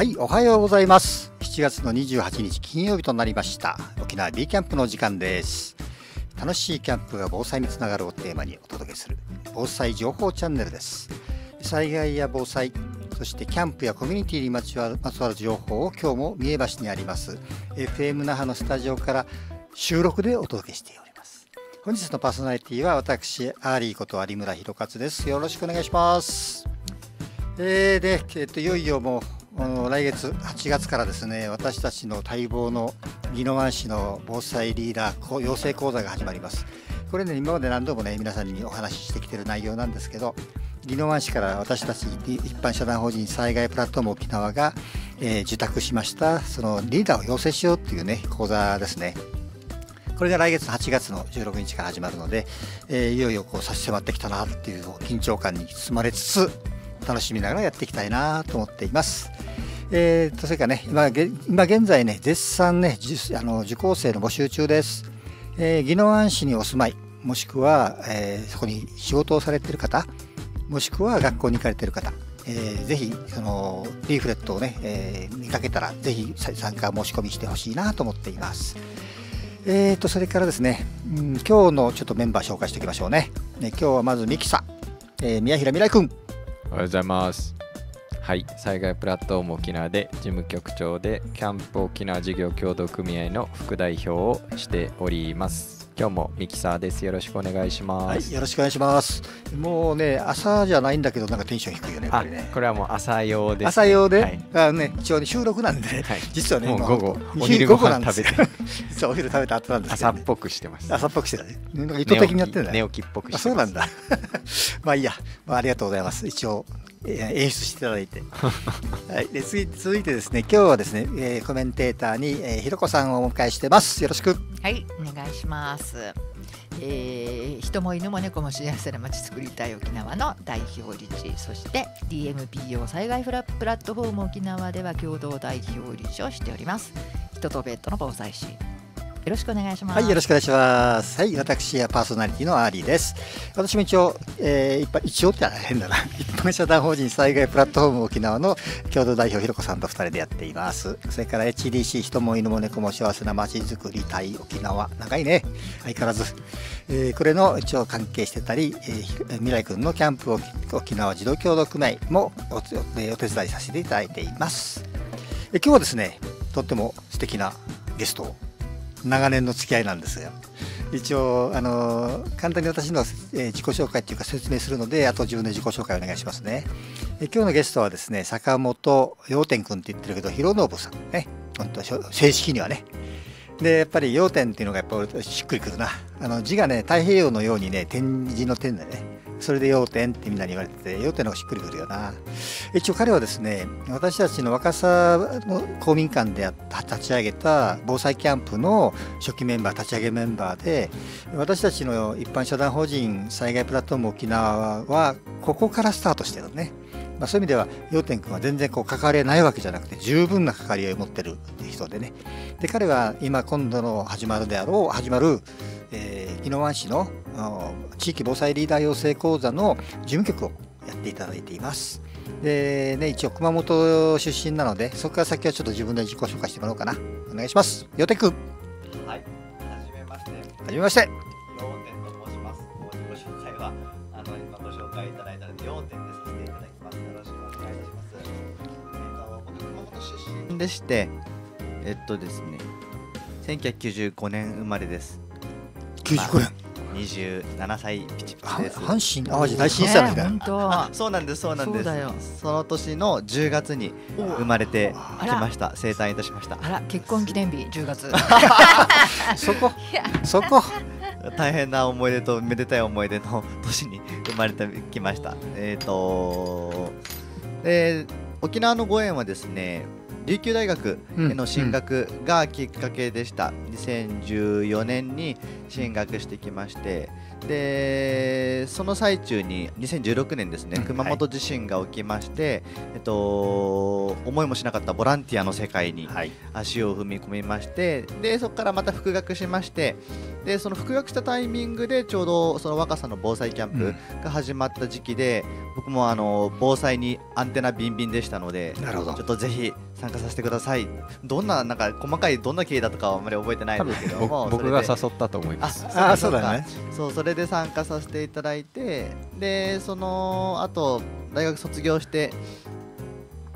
はい、おはようございます。7月の28日金曜日となりました。沖縄 B キャンプの時間です。楽しいキャンプが防災につながるをテーマにお届けする防災情報チャンネルです。災害や防災、そしてキャンプやコミュニティにまつわるまつわる情報を今日も美栄橋にあります FM 那覇のスタジオから収録でお届けしております。本日のパーソナリティは私、アーリーこと有村弘勝です。よろしくお願いします。えー、で、えっと、いよいよもう来月8月からですね私たちの待望の宜野湾市の防災リーダー養成講座が始まります。これね今まで何度もね皆さんにお話ししてきてる内容なんですけど宜野湾市から私たち一般社団法人災害プラットフォーム沖縄が、えー受託しましたそのリーダーを養成しようっていうね講座ですね。これが来月8月の16日から始まるので、えーいよいよこう差し迫ってきたなっていう緊張感に包まれつつ楽しみながらやっていきたいなと思っています。えー、とそれからね今げ今現在ね絶賛ねあの受講生の募集中です。えー、宜野湾市にお住まいもしくは、えーそこに仕事をされている方もしくは学校に行かれている方、えーぜひそのリーフレットをね、えー見かけたらぜひ参加申し込みしてほしいなと思っています。えー、とそれからですね、うん、今日のちょっとメンバー紹介しておきましょうね。ね今日はまずミキサ、えー宮平未来君。おはようございます。はい、災害プラットフォーム沖縄で事務局長でキャンプ沖縄事業協同組合の副代表をしております。今日もミキサーです。よろしくお願いします。はい、よろしくお願いします。もうね、朝じゃないんだけど、なんかテンション低いよね、やっぱありね。これはもう朝用です、朝用で、はいあね、一応ね、収録なんで、ねはい実はね、今もう午後おお昼ご飯食べて 実はお昼食べた後なんですけど、ね、朝っぽくしてます。朝っぽくしてたね。なんか意図的にやってんだね。寝起きっぽくしてます。あそうなんだ。まあいいや、まあ、ありがとうございます。一応、えー演出していただいて。はい、で次続いてですね、今日はですね、えーコメンテーターに、えーひろこさんをお迎えしてます。よろしく。はい、お願いします。えー、人も犬も猫も幸せな街づくりたい沖縄の代表理事。そして DMPO 災害フラプラットフォーム沖縄では共同代表理事をしております。人とペットの防災士。よろしくお願いしますはい、よろしくお願いします。はい、私はパーソナリティのアーリーです。私も一応、えー、一般一応って変だな。一般社団法人災害プラットフォーム沖縄の共同代表ひろこさんと二人でやっています。それから HDC 人も犬も猫も幸せな街づくり対沖縄。長いね。相変わらず。えーこれの一応関係してたり、えー未来くんのキャンプ沖沖縄児童協同組合もおつえーお手伝いさせていただいています。え今日はですね、とっても素敵なゲストを長年の付き合いなんですよ。一応あの簡単に私の、えー自己紹介というか説明するのであと自分で自己紹介お願いしますね。え今日のゲストはですね坂本陽天君って言ってるけど広信さんね本当正式にはね。でやっぱり陽天っていうのがやっぱしっくりくるなあの字がね太平洋のようにね点字の点でねそれで要点ってみんなに言われてて要点の方がしっくりくるよな。一応彼はですね私たちの若さの公民館で立ち上げた防災キャンプの初期メンバー立ち上げメンバーで私たちの一般社団法人災害プラットフォーム沖縄はここからスタートしてるのね、まあ、そういう意味では陽天君は全然こう関わりがないわけじゃなくて十分な関わりを持ってる人でね。で彼は今今度の始まるであろう始まる、えー、宜野湾市の地域防災リーダー養成講座の事務局をやっていただいています。でね、一応熊本出身なのでそこから先はちょっと自分で自己紹介してもらおうかな。お願いします。よてくんはい、はじめまして。はじめまして。陽天と申します。ご紹介はあの今ご紹介いただいたので陽天でさせていでして、えっとですね、1995年生まれです。95年。27歳ピチピチはです。阪神・淡路大震災みたいな、ね本あそうなんですそうなんです。そうだよ。その年の10月に生まれてきました。生誕いたしました。当あら結婚記念日10月。そこ。そこ。大変な思い出とめでたい思い出の年に生まれてきました。えっ、とで沖縄のご縁はですね琉球大学への進学がきっかけでした、2014年に進学してきまして。でその最中に2016年ですね、うん。熊本地震が起きまして、えっと、思いもしなかったボランティアの世界にはい。足を踏み込みましてでそこからまた復学しましてでその復学したタイミングでちょうどその若さの防災キャンプが始まった時期で、僕もあの防災にアンテナビンビンでしたのでなるほど。ちょっとぜひ参加させてください。どんななんか細かいどんな経緯だとかはあんまり覚えてないんですけども僕僕が誘ったと思います。ああそうだね。そうそれで参加させていただいてでその後大学卒業して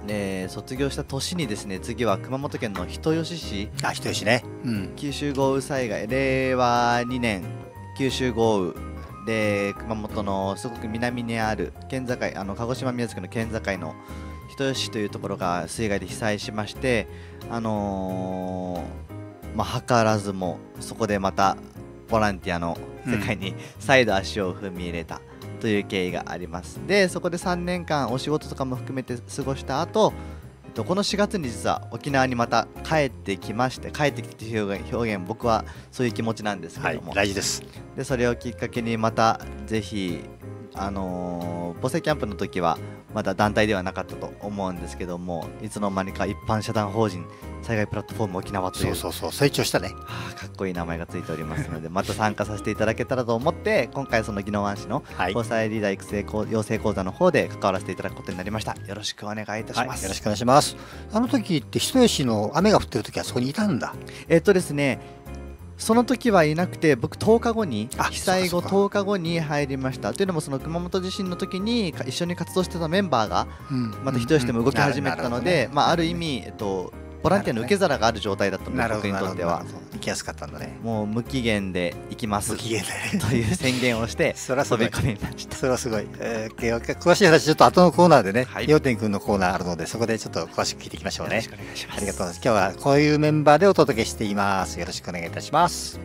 えー卒業した年にですね次は熊本県の人吉市。あ人吉ね。うん。九州豪雨災害。令和2年九州豪雨。で熊本のすごく南にある県境あの鹿児島宮崎の県境の人吉市というところが水害で被災しましてあのーまあ図らずもそこでまたボランティアの世界に再度足を踏み入れたという経緯があります。でそこで3年間お仕事とかも含めて過ごした後えっとこの4月に実は沖縄にまた帰ってきまして帰ってきてという表現表現僕はそういう気持ちなんですけはいども、大事です。でそれをきっかけにまたぜひあのー防災キャンプの時はまだ団体ではなかったと思うんですけどもいつの間にか一般社団法人災害プラットフォーム沖縄といそううそうそう成長したね。はあかっこいい名前がついておりますので また参加させていただけたらと思って今回その宜野湾市のはい。防災リーダー育成講養成講座の方で関わらせていただくことになりました。よろしくお願いいたします、はい、よろしくお願いします。あの時って人吉の雨が降ってる時はそこにいたんだ。えっとですねその時はいなくて僕10日後にあ被災後そうかそう10日後に入りました。というのもその熊本地震の時にか一緒に活動してたメンバーがまた人吉でも動き始めてたので、まあ、ある意味、えっと、ボランティアの受け皿がある状態だったので、僕にとっては。行きやすかったんだね。もう無期限で行きます。無期限でという宣言をしてそりゃすごい飛び込みました。それはすごい、えー、詳しい話ちょっと後のコーナーでね、はい。くんのコーナーあるのでそこでちょっと詳しく聞いていきましょうね。よろしくお願いします。ありがとうございます。今日はこういうメンバーでお届けしています。よろしくお願いいたします。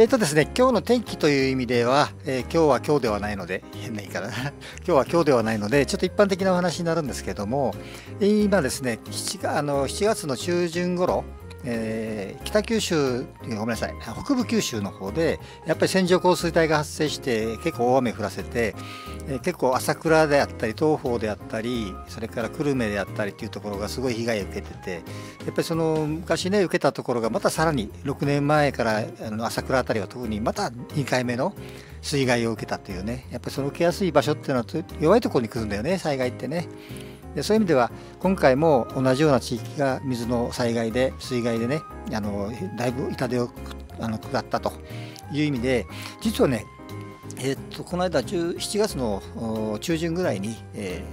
えーとですね、今日の天気という意味では、えー今日は今日ではないので、変な言い方。な 今日は今日ではないので、ちょっと一般的なお話になるんですけども、え今ですね、7, があの7月の中旬頃、えー北九州、ごめんなさい、北部九州の方で、やっぱり線状降水帯が発生して、結構大雨降らせて、えー結構朝倉であったり、東方であったり、それから久留米であったりっていうところがすごい被害を受けてて、やっぱりその昔ね、受けたところが、またさらに6年前から朝倉あたりは特にまた2回目の水害を受けたというね、やっぱりその受けやすい場所っていうのは弱いところに来るんだよね、災害ってね。でそういう意味では今回も同じような地域が水の災害で水害でねあのだいぶ痛手をあの下ったという意味で実はねえーっとこの間17月の中旬ぐらいに、え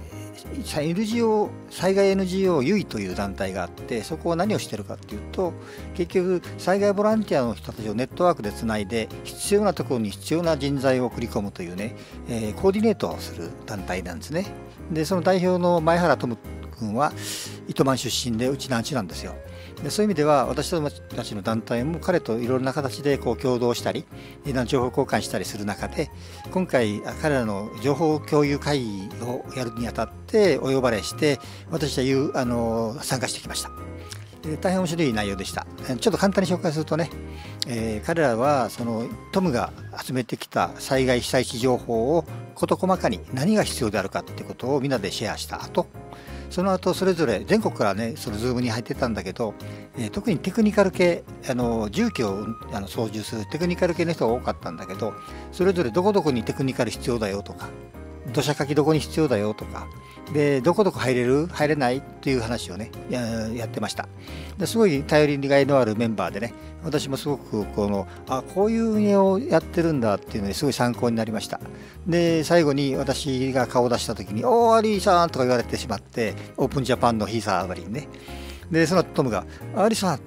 NGO 災害 NGO ユイという団体があってそこは何をしてるかっていうと結局災害ボランティアの人たちをネットワークでつないで必要なところに必要な人材を送り込むというね、えーコーディネートをする団体なんですね。でその代表の前原智君は糸満出身でうちなんちなんですよ。でそういう意味では私たちの団体も彼といろんな形でこう共同したり情報交換したりする中で今回彼らの情報共有会議をやるにあたってお呼ばれして私はいうあの参加してきました。大変面白い内容でした。えちょっと簡単に紹介するとね、えー彼らはそのトムが集めてきた災害被災地情報を事細かに何が必要であるかってことをみんなでシェアした後その後それぞれ全国からねそのズームに入ってたんだけど、えー特にテクニカル系あの重機をあの操縦するテクニカル系の人が多かったんだけどそれぞれどこどこにテクニカル必要だよとか土砂かきどこに必要だよとかでどこどこ入れる？入れない？っていう話をねややってました。ですごい頼りがいのあるメンバーでね私もすごくこのあこういう運営をやってるんだっていうのですごい参考になりました。で最後に私が顔を出した時に「おーアリーさん」とか言われてしまってオープンジャパンのヒーサーあたりにね。でその後トムが「アリさん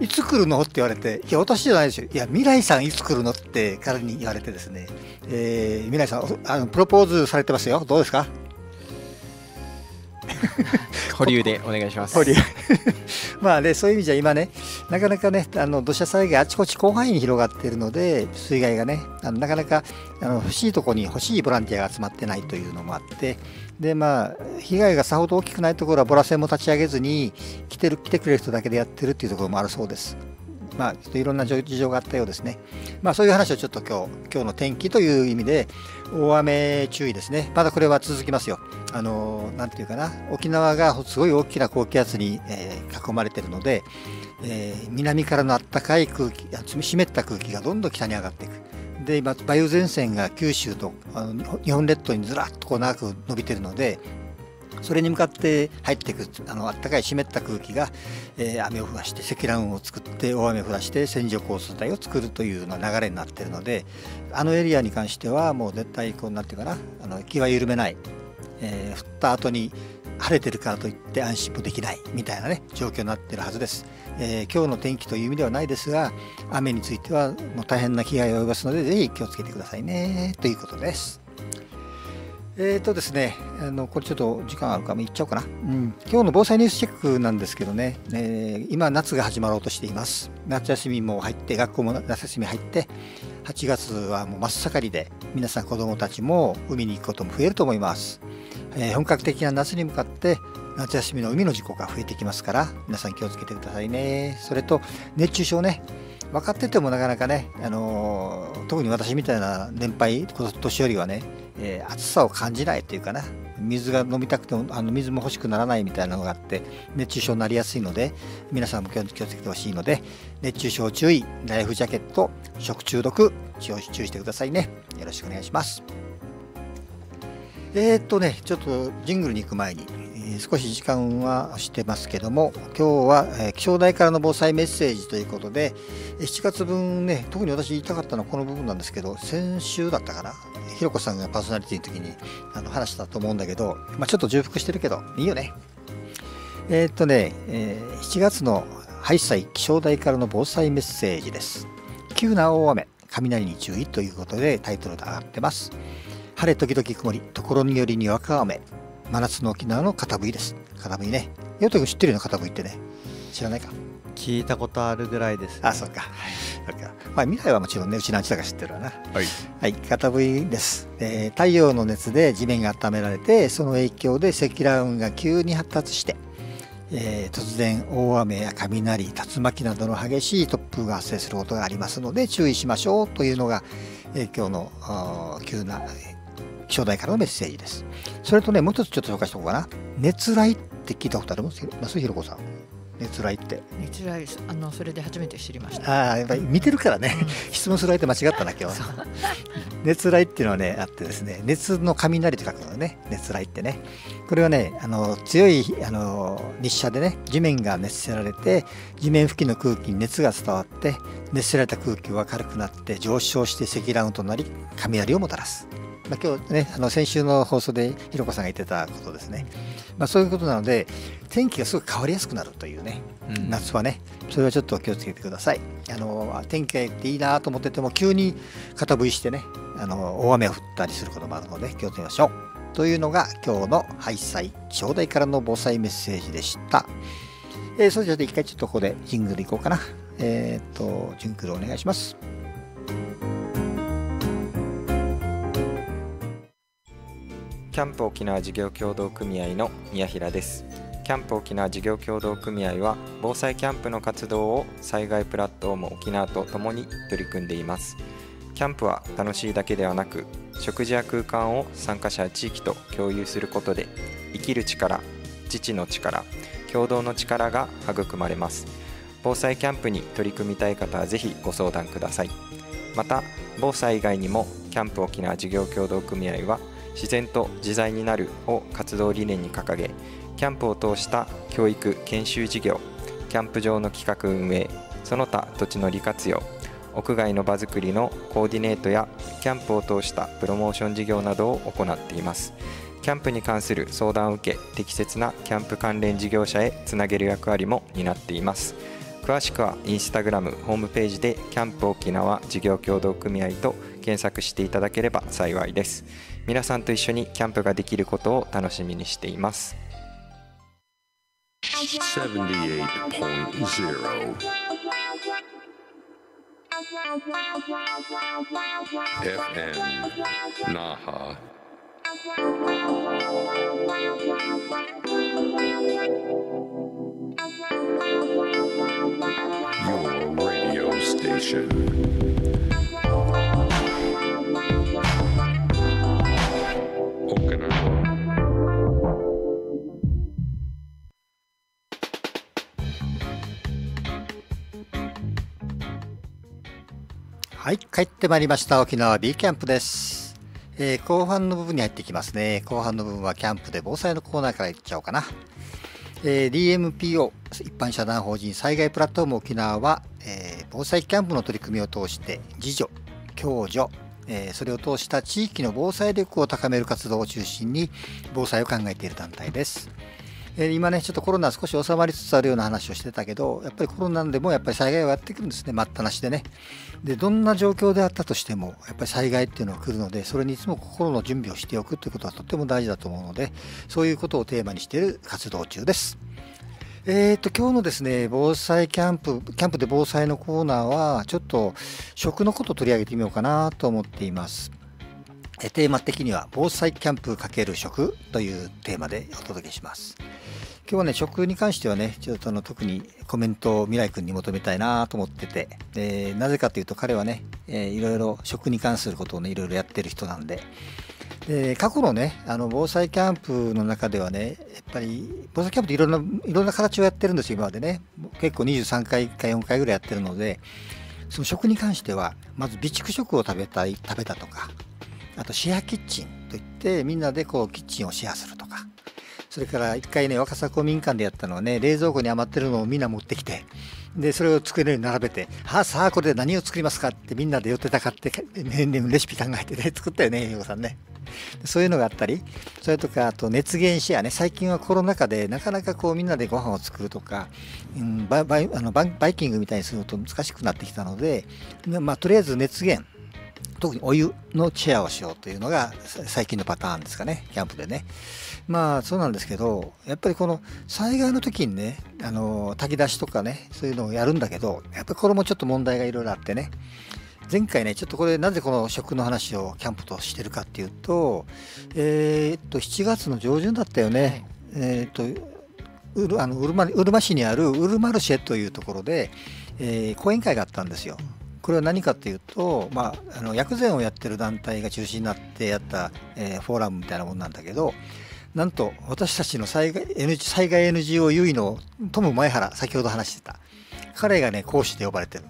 いつ来るの?」って言われて「いや私じゃないですよいや未来さんいつ来るの?」って彼に言われてですね、えー未来さんあのプロポーズされてますよどうですか？保留でお願いします保留 まあね、そういう意味じゃ今ね、なかなかね、あの土砂災害あちこち広範囲に広がっているので、水害がね、あのなかなかあの欲しいとこに欲しいボランティアが集まってないというのもあって、でまあ、被害がさほど大きくないところはボラ船も立ち上げずに来てる来てくれる人だけでやってるっていうところもあるそうです。まあ、ちょっといろんな事情があったようですね。まあ、そういう話をちょっと今日、今日の天気という意味で、大雨注意ですね。まだこれは続きますよ。あの、なんていうかな、沖縄がすごい大きな高気圧に、えー囲まれているので、えー南からの暖かい空気、湿った空気がどんどん北に上がっていく。で、今、梅雨前線が九州とあの日本列島にずらっとこう長く伸びているので、それに向かって入っていくあの暖かい湿った空気が、えー、雨を降らして積乱雲を作って大雨を降らして線状降水帯を作るというの流れになっているのであのエリアに関してはもう絶対こうなっていうかなあの気は緩めない、えー、降った後に晴れてるからといって安心もできない。みたいなね状況になってるはずです、えー、今日の天気という意味ではないですが雨についてはもう大変な被害を及ぼすのでぜひ気をつけてくださいね。ということです。えーとですね、あのこれちょっと時間あるかも言っちゃおうかな、うん、今日の防災ニュースチェックなんですけどね、えー、今夏が始まろうとしています。夏休みも入って学校も夏休み入って8月はもう真っ盛りで皆さん子どもたちも海に行くことも増えると思います、えー、本格的な夏に向かって夏休みの海の事故が増えてきますから皆さん気をつけてくださいね。それと熱中症ね。分かっててもなかなかね、あのー、特に私みたいな年配年寄りはね、えー、暑さを感じないというかな。水が飲みたくてもあの水も欲しくならないみたいなのがあって熱中症になりやすいので皆さんも気をつけてほしいので熱中症注意ライフジャケット食中毒注意してくださいね。よろしくお願いします。えー、っとねちょっとジングルに行く前に少し時間はしてますけども今日は、気象台からの防災メッセージということで7月分ね特に私言いたかったのはこの部分なんですけど先週だったかなひろこさんがパーソナリティの時にあの話したと思うんだけど、まあ、ちょっと重複してるけどいいよね。えー、っとね、えー、7月のハイサイ気象台からの防災メッセージです。急な大雨雷に注意ということでタイトルで上がってます。晴れ時々曇りところによりにわか雨。真夏の沖縄の片いです。片いね。ヨト君知ってるよ片いってね。知らないか聞いたことあるぐらいです、ね、あ、そうか。そうか。まあ、未来はもちろんね、うちなんちだか知ってるわな。はい。はい、片いです、えー。太陽の熱で地面が温められて、その影響で積乱雲が急に発達して、えー、突然大雨や雷、竜巻などの激しい突風が発生することがありますので注意しましょうというのが、えー、今日の急な気象台からのメッセージです。それとね、もう一つちょっと紹介しておこうかな。熱雷って聞いたことあります？ひろこさん。熱雷って。熱雷、あの、それで初めて知りました。ああ、やっぱり見てるからね。質問する相手間違ったな、今日。熱雷っていうのはね、あってですね、熱の雷と書くのね、熱雷ってね。これはね、あの、強い、あの、日射でね、地面が熱せられて、地面付近の空気に熱が伝わって、熱せられた空気が軽くなって上昇して積乱雲となり、雷をもたらす。まあ、今日ね、あの先週の放送でひろこさんが言ってたことですね。まあ、そういうことなので、天気がすごく変わりやすくなるというね、うん、夏はね、それはちょっと気をつけてください。あの天気がていいなと思ってても、急に片振りしてね、あの大雨が降ったりすることもあるので、気をつけましょう。というのが今日のハイサイ気象台からの防災メッセージでした。えー、それじゃあ一回ちょっとここでジングルいこうかな。えっ、と、ジングルお願いします。キャンプ沖縄事業協同組合の宮平です。キャンプ沖縄事業協同組合は防災キャンプの活動を災害プラットフォーム沖縄とともに取り組んでいます。キャンプは楽しいだけではなく食事や空間を参加者や地域と共有することで生きる力父の力共同の力が育まれます。防災キャンプに取り組みたい方はぜひご相談ください。また防災以外にもキャンプ沖縄事業協同組合は自然と自在になるを活動理念に掲げキャンプを通した教育研修事業キャンプ場の企画運営その他土地の利活用屋外の場づくりのコーディネートやキャンプを通したプロモーション事業などを行っています。キャンプに関する相談を受け適切なキャンプ関連事業者へつなげる役割も担っています。詳しくはインスタグラムホームページでキャンプ沖縄事業協同組合と検索していただければ幸いです。皆さんと一緒にキャンプができることを楽しみにしています。FM Naha. Your radio station. はい、帰ってまいりました。沖縄 B キャンプです。えー、後半の部分に入ってきますね。後半の部分はキャンプで防災のコーナーからいっちゃおうかな。えー、DMPO 一般社団法人災害プラットフォーム沖縄は、えー、防災キャンプの取り組みを通して自助、共助、え、それを通した地域の防災力を高める活動を中心に防災を考えている団体です。え今ねちょっとコロナ少し収まりつつあるような話をしてたけどやっぱりコロナでもやっぱり災害はやってくるんですね待ったなしでねでどんな状況であったとしてもやっぱり災害っていうのは来るのでそれにいつも心の準備をしておくということはとっても大事だと思うのでそういうことをテーマにしている活動中です。えーと、今日のですね防災キャンプキャンプで防災のコーナーはちょっと食のことを取り上げてみようかなと思っています。テーマ的には防災キャンプ×食というテーマでお届けします。今日はね、食に関してはね、ちょっとあの特にコメントを未来君に求めたいなと思ってて、でなぜかというと彼はね、えー、いろいろ食に関することをね、いろいろやってる人なんで、で過去のね、あの防災キャンプの中ではね、やっぱり防災キャンプっていろんな、いろんな形をやってるんですよ、今までね。結構23回か4回ぐらいやってるので、その食に関しては、まず備蓄食を食べたい、食べたとか、あとシェアキッチンといってみんなでこうキッチンをシェアするとか。それから一回ね若狭公民館でやったのはね冷蔵庫に余ってるのをみんな持ってきてでそれを机の上に並べて「はあさあこれで何を作りますか?」ってみんなで寄ってたかって、ね、レシピ考えてね 作ったよねひよさんね。そういうのがあったりそれとかあと熱源シェアね最近はコロナ禍でなかなかこうみんなでご飯を作るとか、うん、バイあのバイキングみたいにすると難しくなってきたので、まあ、とりあえず熱源特にお湯のシェアをしようというのが最近のパターンですかね。キャンプでね。まあそうなんですけどやっぱりこの災害の時にねあの炊き出しとかねそういうのをやるんだけどやっぱりこれもちょっと問題がいろいろあってね。前回ねちょっとこれなぜこの食の話をキャンプとしてるかっていうとえー、っと7月の上旬だったよね、はい、えー、っとうるあのうるまうるま市にあるウルマルシェというところで、えー、講演会があったんですよ。これは何かというと、まあ、あの薬膳をやってる団体が中心になってやった、えー、フォーラムみたいなもんなんだけどなんと私たちの災害 NG 災害 NGO 優位のトム前原先ほど話してた。彼がね講師で呼ばれてる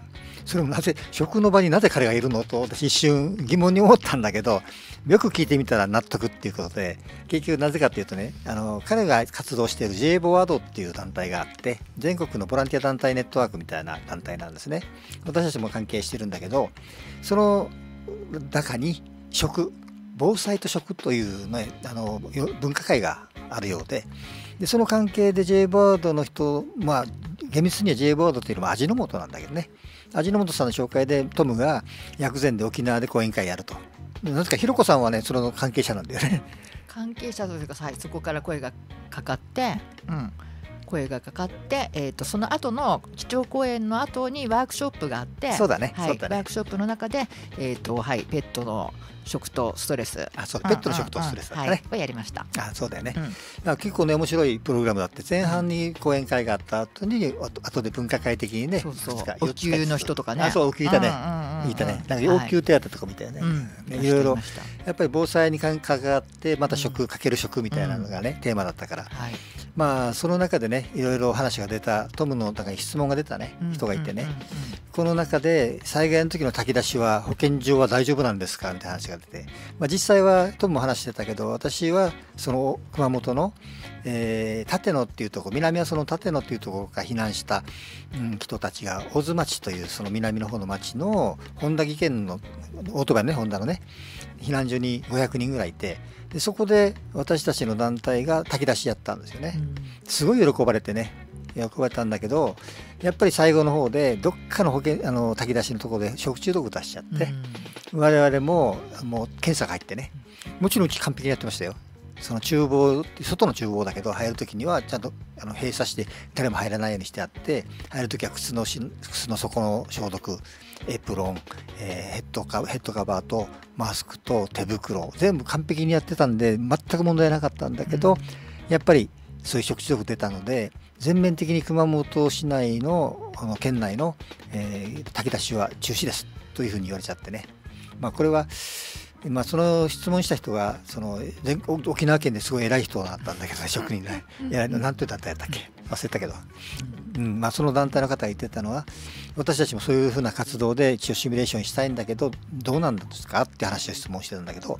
それもなぜ食の場になぜ彼がいるのと私一瞬疑問に思ったんだけどよく聞いてみたら納得っていうことで結局なぜかっていうとねあの彼が活動している J ボワードっていう団体があって全国のボランティア団体ネットワークみたいな団体なんですね。私たちも関係してるんだけどその中に食防災と食というねあの分科会があるようででその関係で J ボワードの人まあ厳密には J ボワードっていうのも味の素なんだけどね。味の素さんの紹介でトムが薬膳で沖縄で講演会やると。なぜかひろこさんはねその関係者なんだよね。関係者というか、はい、そこから声がかかって、うん、声がかかって、えーと、その後の基調講演の後にワークショップがあってそうだね、はい、ワークショップの中で、えーとはい、ペットの食とストレス。あそう、ペットの食とストレスだったね、はい、やりました。あそうだよね、うん、結構ね面白いプログラムだって前半に講演会があった後に後で分科会的にねそうそう。お給の人とかね。あそうお給いたね、うん、いたね。なんか要求手当とかみたいなね、はい、いろいろやっぱり防災に関わってまた食かける食みたいなのがね、テーマだったから、はい。まあその中でねいろいろ話が出たトムの中に質問が出たね人がいてね、この中で災害の時の炊き出しは保健所は大丈夫なんですか？みたいな話が出て、まあ、実際はトムも話してたけど私はその熊本の、えー、立野っていうとこ南阿蘇の立野っていうところから避難した、うん、人たちが小津町というその南の方の町の本田技研のオートバイのね本田のね避難所に500人ぐらいいてでそこで私たちの団体が炊き出しやったんですよね、すごい喜ばれてね喜ばれたんだけどやっぱり最後の方でどっかの保険あの炊き出しのところで食中毒出しちゃって、うん、我々ももう検査が入ってねもちろんうち完璧にやってましたよ。その厨房外の厨房だけど入る時にはちゃんとあの閉鎖して誰も入らないようにしてあって入る時は靴のし靴の底の消毒エプロン、えー、ヘッドカヘッドカバーとマスクと手袋全部完璧にやってたんで全く問題なかったんだけど、うん、やっぱりそういう食中毒出たので全面的に熊本市内のこの県内の、えー、炊き出しは中止ですというふうに言われちゃってね、まあ、これはまあ、その質問した人がその沖縄県ですごい偉い人だったんだけど職人ね。いや何て言ったやったっけ？忘れたけど。うんまあ、その団体の方が言ってたのは私たちもそういうふうな活動で一応シミュレーションしたいんだけどどうなんですかって話を質問してたんだけど、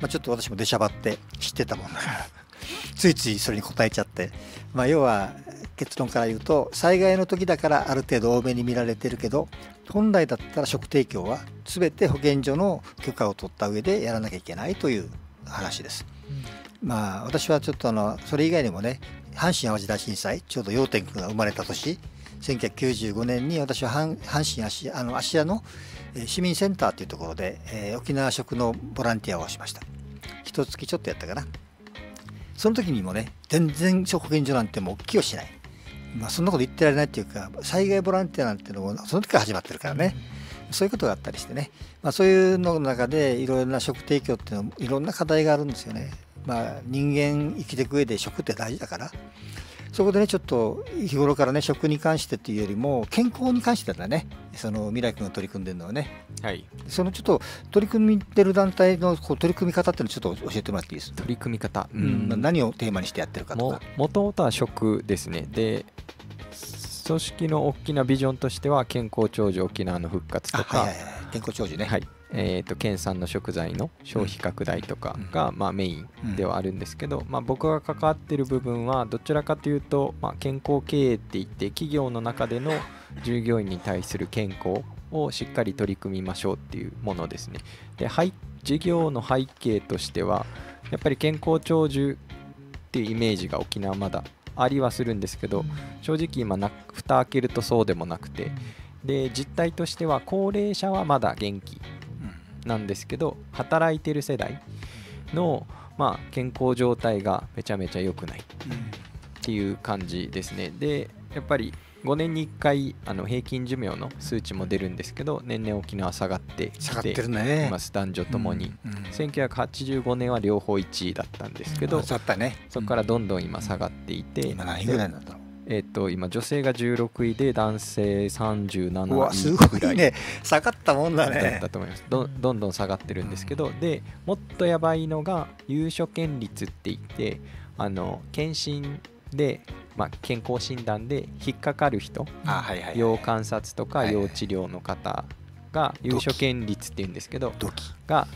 まあ、ちょっと私も出しゃばって知ってたもんだからついついそれに答えちゃって、まあ、要は結論から言うと災害の時だからある程度多めに見られてるけど本来だったら食提供は全て保健所の許可を取った上でやらなきゃいけないという話です。まあ私はちょっとあのそれ以外にもね阪神・淡路大震災ちょうど陽天君が生まれた年1995年に私は阪神芦あの芦屋の市民センターというところで、えー、沖縄食のボランティアをしました。一月ちょっとやったかなその時にもね全然保健所なんてもう寄与しない。まあそんなこと言ってられないっていうか災害ボランティアなんていうのもその時から始まってるからね、そういうことがあったりしてね、まあ、そういうの中でいろいろな食提供っていうのいろんな課題があるんですよね。まあ、人間生きていく上で食って大事だからそこでねちょっと日頃からね食に関してっていうよりも健康に関してだね。その未来君が取り組んでるのはね、はい、そのちょっと取り組みてる団体のこう取り組み方っていうのをちょっと教えてもらっていいです？取り組み方、うん、うん、何をテーマにしてやってるかとか。もともとは食ですね。で組織の大きなビジョンとしては健康長寿沖縄の復活とか、はいはいはい、健康長寿ね、はいえーと、県産の食材の消費拡大とかが、うん、まあ、メインではあるんですけど、うん、まあ、僕が関わってる部分はどちらかというと、まあ、健康経営っていって企業の中での従業員に対する健康をしっかり取り組みましょうっていうものですね。で事業の背景としてはやっぱり健康長寿っていうイメージが沖縄まだありはするんですけど正直今な蓋開けるとそうでもなくて。で実態としては高齢者はまだ元気なんですけど働いてる世代の、まあ、健康状態がめちゃめちゃ良くないっていう感じですね。でやっぱり5年に1回あの平均寿命の数値も出るんですけど年々沖縄下がってきています。男女ともに、うんうん、1985年は両方1位だったんですけど、うん、そこからどんどん今下がっていて、今何位ぐらいなんだえっと、今女性が16位で男性37位ぐらい。ね下がったもんだね。だったと思います。どどんどん下がってるんですけど、うん、でもっとやばいのが有所見率って言ってあの検診で、まあ、健康診断で引っかかる人、はいはい、要観察とか要治療の方が有所見率っていうんですけどが、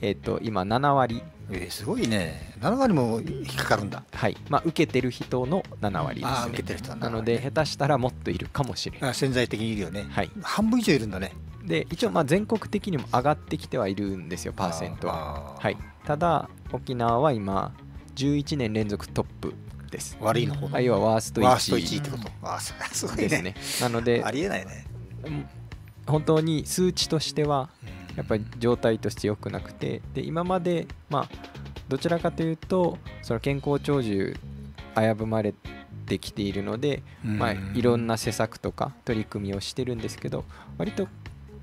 えっと、今7割えー、すごいね。7割も引っかかるんだ。はい。まあ受けてる人の7割ですね。受けてる人なので下手したらもっといるかもしれない。潜在的にいるよね。はい。半分以上いるんだね。で一応まあ全国的にも上がってきてはいるんですよパーセントは。はい。ただ沖縄は今11年連続トップです。悪いの方要はワースト1位。ワースト1位ってこと。あすごいですね。なのでありえないね。本当に数値としては、うんやっぱり状態として良くなくてで今までまあどちらかというとその健康長寿危ぶまれてきているので、まあ、いろんな施策とか取り組みをしてるんですけど割と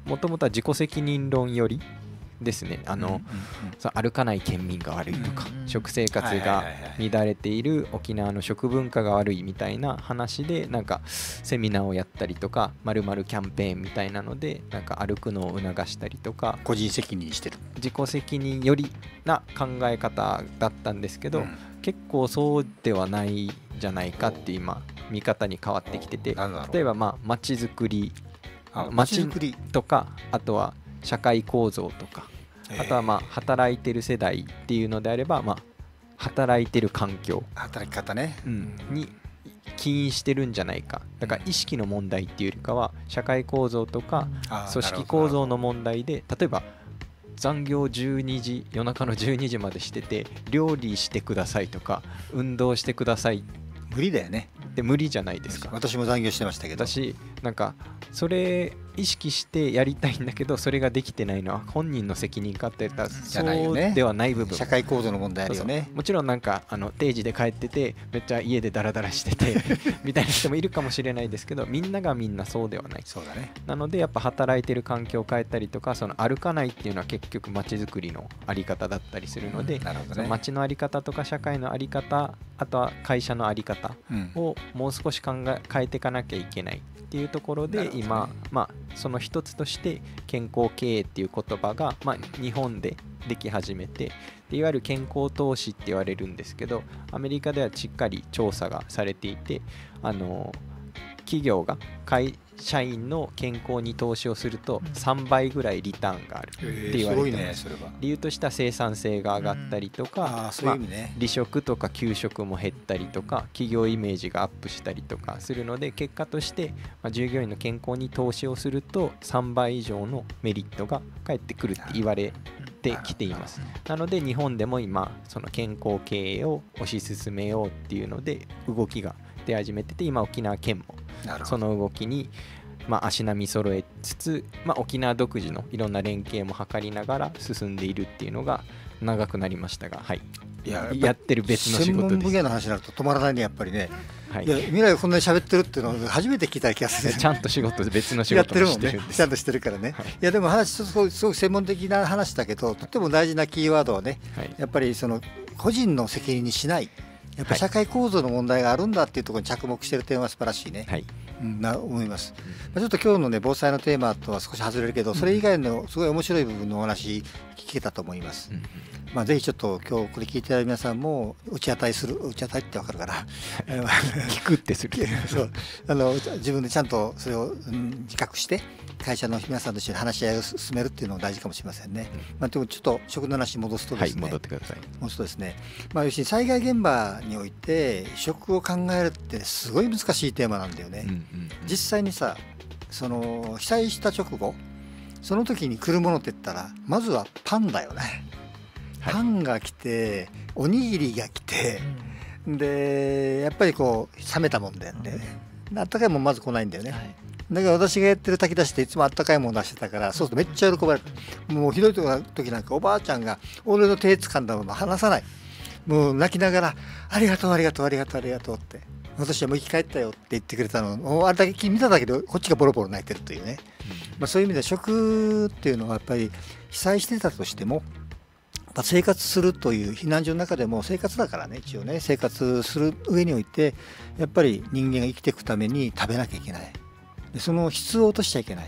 もともとは自己責任論よりですね。あの、そ歩かない県民が悪いとか、食生活が乱れている沖縄の食文化が悪いみたいな話でなんかセミナーをやったりとかまるキャンペーンみたいなのでなんか歩くのを促したりとか個人責任してる。自己責任よりな考え方だったんですけど、うん、結構そうではないじゃないかって今見方に変わってきてて例えばまあ街づくり街とかあとは社会構造とかあとはまあ働いてる世代っていうのであればまあ働いてる環境働き方ね、うん、に起因してるんじゃないか。だから意識の問題っていうよりかは社会構造とか組織構造の問題で例えば残業12時夜中の12時までしてて料理してくださいとか運動してください。無理だよね。で無理じゃないですか。私も残業してましたけど。私なんかそれ意識してやりたいんだけどそれができてないのは本人の責任かって言ったらそうではない部分。社会構造の問題あるよねもちろんなんかあの定時で帰っててめっちゃ家でダラダラしてて みたいな人もいるかもしれないですけどみんながみんなそうではない。そうだね。なのでやっぱ働いてる環境を変えたりとかその歩かないっていうのは結局街づくりのあり方だったりするので、うん。ね、街のあり方とか社会のあり方あとは会社のあり方をもう少し考え変えていかなきゃいけないっていうところで今、まあ、その一つとして健康経営っていう言葉が、まあ、日本ででき始めてでいわゆる健康投資って言われるんですけどアメリカではしっかり調査がされていてあの企業が会社員の健康に投資をするとうん。3倍ぐらいリターンがあるえって言われてます。すごいねそれは。理由としては生産性が上がったりとか、離職とか休職も減ったりとか企業イメージがアップしたりとかするので結果として、まあ、従業員の健康に投資をすると3倍以上のメリットが返ってくるって言われてきています。なので日本でも今その健康経営を推し進めようっていうので動きが出始めてて今沖縄県もその動きに、まあ、足並み揃えつつ、まあ、沖縄独自のいろんな連携も図りながら進んでいるっていうのが長くなりましたが、はい、いややってる別の仕専門分事です。野の話になると止まらないねやっぱりね、はい。い、や未来がこんなに喋ってるっていうのを初めて聞いた気がする。ちゃんと仕事別の仕やってるもんね。ちゃんとしてるからね、はい。い、やでも話すごいすごく専門的な話だけどとっても大事なキーワードはねはい。やっぱりその個人の責任にしないやっぱ社会構造の問題があるんだっていうところに着目している点は素晴らしいね、はい。うんな思います、まあ、ちょっと今日のね防災のテーマとは少し外れるけどそれ以外のすごい面白い部分のお話聞けたと思います、うんまあ、ぜひちょっと今日これ聞いている皆さんも打ち当たりする打ち当たりってわかるかな？あ の聞くってする。そう。あの自分でちゃんとそれを、うん自覚して会社の皆さんと一緒に話し合いを進めるっていうのも大事かもしれませんね。まあ、でもちょっと食の話に戻すとはいですね、戻ってください。もうそうですね、まあ、要するに災害現場において食を考えるってすごい難しいテーマなんだよね。うんうん。実際にさその被災した直後その時に来るものって言ったらまずはパンだよね。はい。パンが来ておにぎりが来て、でやっぱりこう冷めたもんだよね。あったかいもんまず来ないんだよね。はい。だから私がやってる炊き出しっていつもあったかいもの出してたからそうするとめっちゃ喜ばれるもうひどい時なんかおばあちゃんが俺の手掴んだまま離さない。もう泣きながら「ありがとうありがとうありがとうありがとう」って私はもう生き返ったよって言ってくれたの。もうあれだけ見ただけでこっちがボロボロ泣いてるというね、まあ、そういう意味で食っていうのはやっぱり被災してたとしてもやっぱ生活するという避難所の中でも生活だからね一応ね。生活する上においてやっぱり人間が生きていくために食べなきゃいけない。でその質を落としちゃいけない、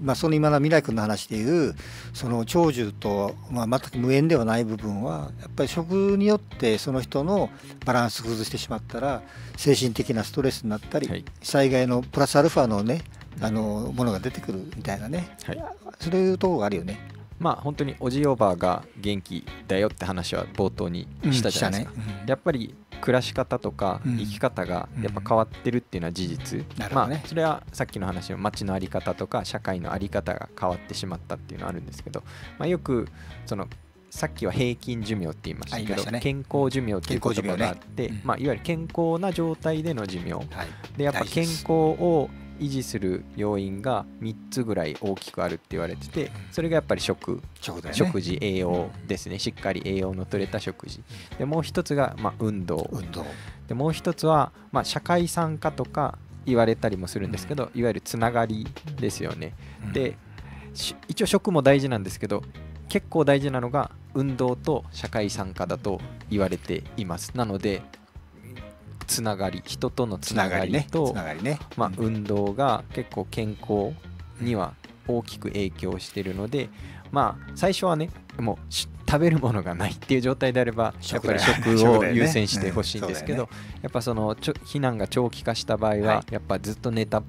まあ、その今の未来君の話でいうその長寿と、まあ、全く無縁ではない部分はやっぱり食によってその人のバランス崩してしまったら精神的なストレスになったり、はい。災害のプラスアルファのねあのものが出てくるみたいなね。はい。そういうところがあるよね。まあ本当におじいおばあが元気だよって話は冒頭にしたじゃないですか、うんしたね。やっぱり暮らし方とかうん。生き方がやっぱ変わってるっていうのは事実、なるほどね。まあそれはさっきの話の街の在り方とか社会の在り方が変わってしまったっていうのはあるんですけど、まあ、よくそのさっきは平均寿命って言いましたけど健康寿命っていう言葉があって、まあ、いわゆる健康な状態での寿命。はい。でやっぱ健康を維持する要因が3つぐらい大きくあるって言われててそれがやっぱり食。ね。食事栄養ですね。しっかり栄養の取れた食事。でもう一つがまあ運動。運動。でもう一つはまあ社会参加とか言われたりもするんですけどいわゆるつながりですよね。でし一応食も大事なんですけど結構大事なのが運動と社会参加だと言われています。なのでつながり人とのつながりねとまあ、運動が結構健康には大きく影響しているので、まあ、最初はねもうし食べるものがないっていう状態であればやっぱり食を優先してほしいんですけど、うん。やっぱその避難が長期化した場合は、はやっぱずっと寝た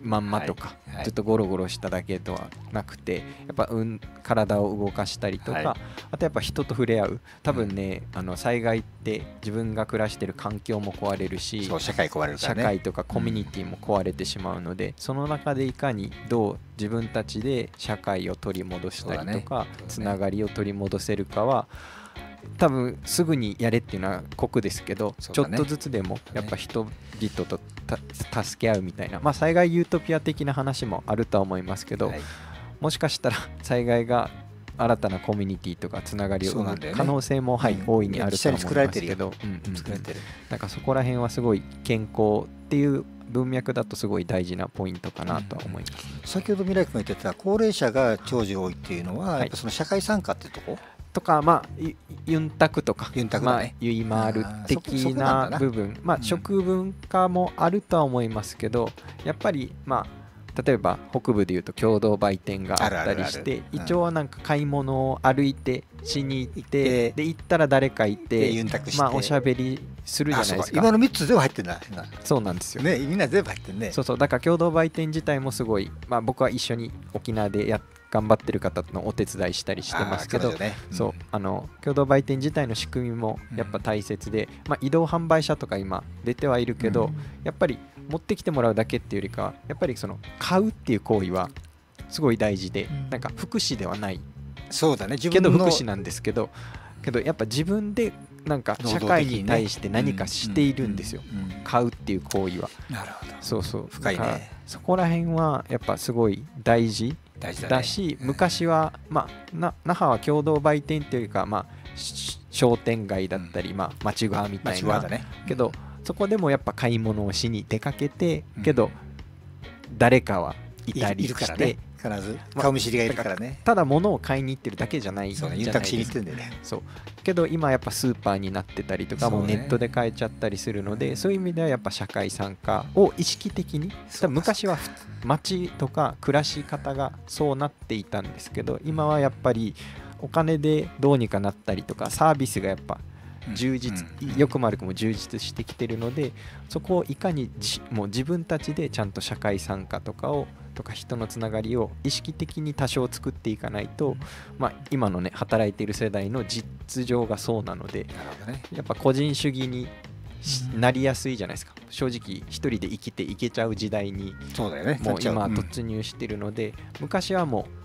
まんまとか、はい。はいずっとゴロゴロしただけとはなくてやっぱ、うん、体を動かしたりとか、はい。あとやっぱ人と触れ合う。多分ね、あの災害って自分が暮らしてる環境も壊れるし社会壊れるからね。社会とかコミュニティも壊れてしまうので、その中でいかにどう自分たちで社会を取り戻したりとか、ね。ね。つながりを取り戻せるかは多分すぐにやれっていうのは酷ですけど、ね。ちょっとずつでもやっぱ人々とた助け合うみたいな、まあ、災害ユートピア的な話もあるとは思いますけど、はい。もしかしたら災害が新たなコミュニティとかつながりを生む可能性も、はいうん。大いにあるとは思いますけてるよど、なんかそこら辺はすごい健康っていう文脈だとすごい大事なポイントかなとは思います。先ほど未来君が言ってた高齢者が長寿多いっていうのは、はい。やっぱその社会参加ってとこ？とかまあユユンタクとかユンタクまあユイマール的な部分。まあうん。食文化もあるとは思いますけどやっぱりまあ例えば北部でいうと共同売店があったりして一応なんか買い物を歩いてしに行って行ってで行ったら誰かいでて。まあおしゃべりするじゃないですか。今の3つ全部入ってんだそうなんですよ。ねみんな全部入ってんね。そうそう。だから共同売店自体もすごい、まあ、僕は一緒に沖縄でや頑張ってる方のお手伝いしたりしてますけど、ねうん、そうあの共同売店自体の仕組みもやっぱ大切で、まあ、移動販売車とか今出てはいるけど、うん、やっぱり持ってきてもらうだけっていうよりかはやっぱりその買うっていう行為はすごい大事で、うん、なんか福祉ではない。そうだね。けど福祉なんですけどけどやっぱ自分でなんか社会に対して何かしているんですよ、買うっていう行為は。なるほど。そうそう。深いね。そこら辺はやっぱすごい大事だし、ね、昔は、まあ、な那覇は共同売店というか、まあ、商店街だったり、まあ、町側みたいな、ね、けどそこでもやっぱ買い物をしに出かけて、けど誰かはいたりして、必ず。顔見知りがいるからね、ただ物を買いに行ってるだけじゃないそうね。選択肢に行ってんだよね。そう。けど今やっぱスーパーになってたりとか、もうネットで買えちゃったりするのでそういう意味ではやっぱ社会参加を意識的に昔は街とか暮らし方がそうなっていたんですけど今はやっぱりお金でどうにかなったりとかサービスがやっぱ充実、よくも悪くも充実してきてるのでそこをいかにもう自分たちでちゃんと社会参加とかをとか人のつながりを意識的に多少作っていかないと、まあ、今のね働いている世代の実情がそうなので、ね、やっぱ個人主義になりやすいじゃないですか。正直一人で生きていけちゃう時代にそうだよ、ね、もう今突入してるので、昔はもう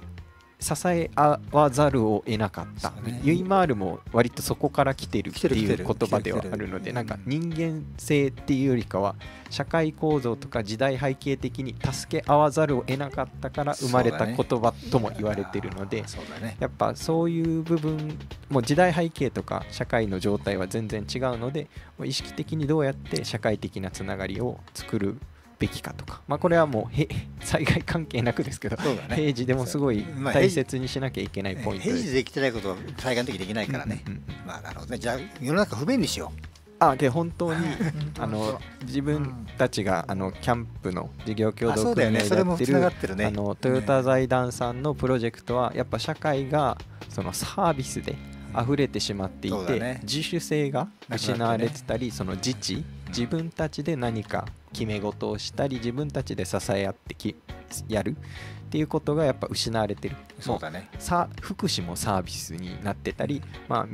支え合わざるを得なかった、ね、ユイマールも割とそこから来てるっていう言葉ではあるのでなんか人間性っていうよりかは社会構造とか時代背景的に助け合わざるを得なかったから生まれた言葉とも言われてるので、ね、やっぱそういう部分もう時代背景とか社会の状態は全然違うので意識的にどうやって社会的なつながりを作るべきかとか、まあ、これはもうへ 災害関係なくですけど、ね、平時でもすごい大切にしなきゃいけないポイントまあ、平時できてないことは災害の時できないからね、うんうんうん、まあなるほどね。じゃあ世の中不便にしよう。あで本当に あの自分たちがあのキャンプの事業協同組合でやってる、ね、あのトヨタ財団さんのプロジェクトはやっぱ社会がそのサービスで溢れてしまっていて、ね、自主性が失われてたり、ね、その自治自分たちで何か決め事をしたり自分たちで支え合ってきやるっていうことがやっぱ失われてる。そうだね。さ福祉もサービスになってたり、まあ、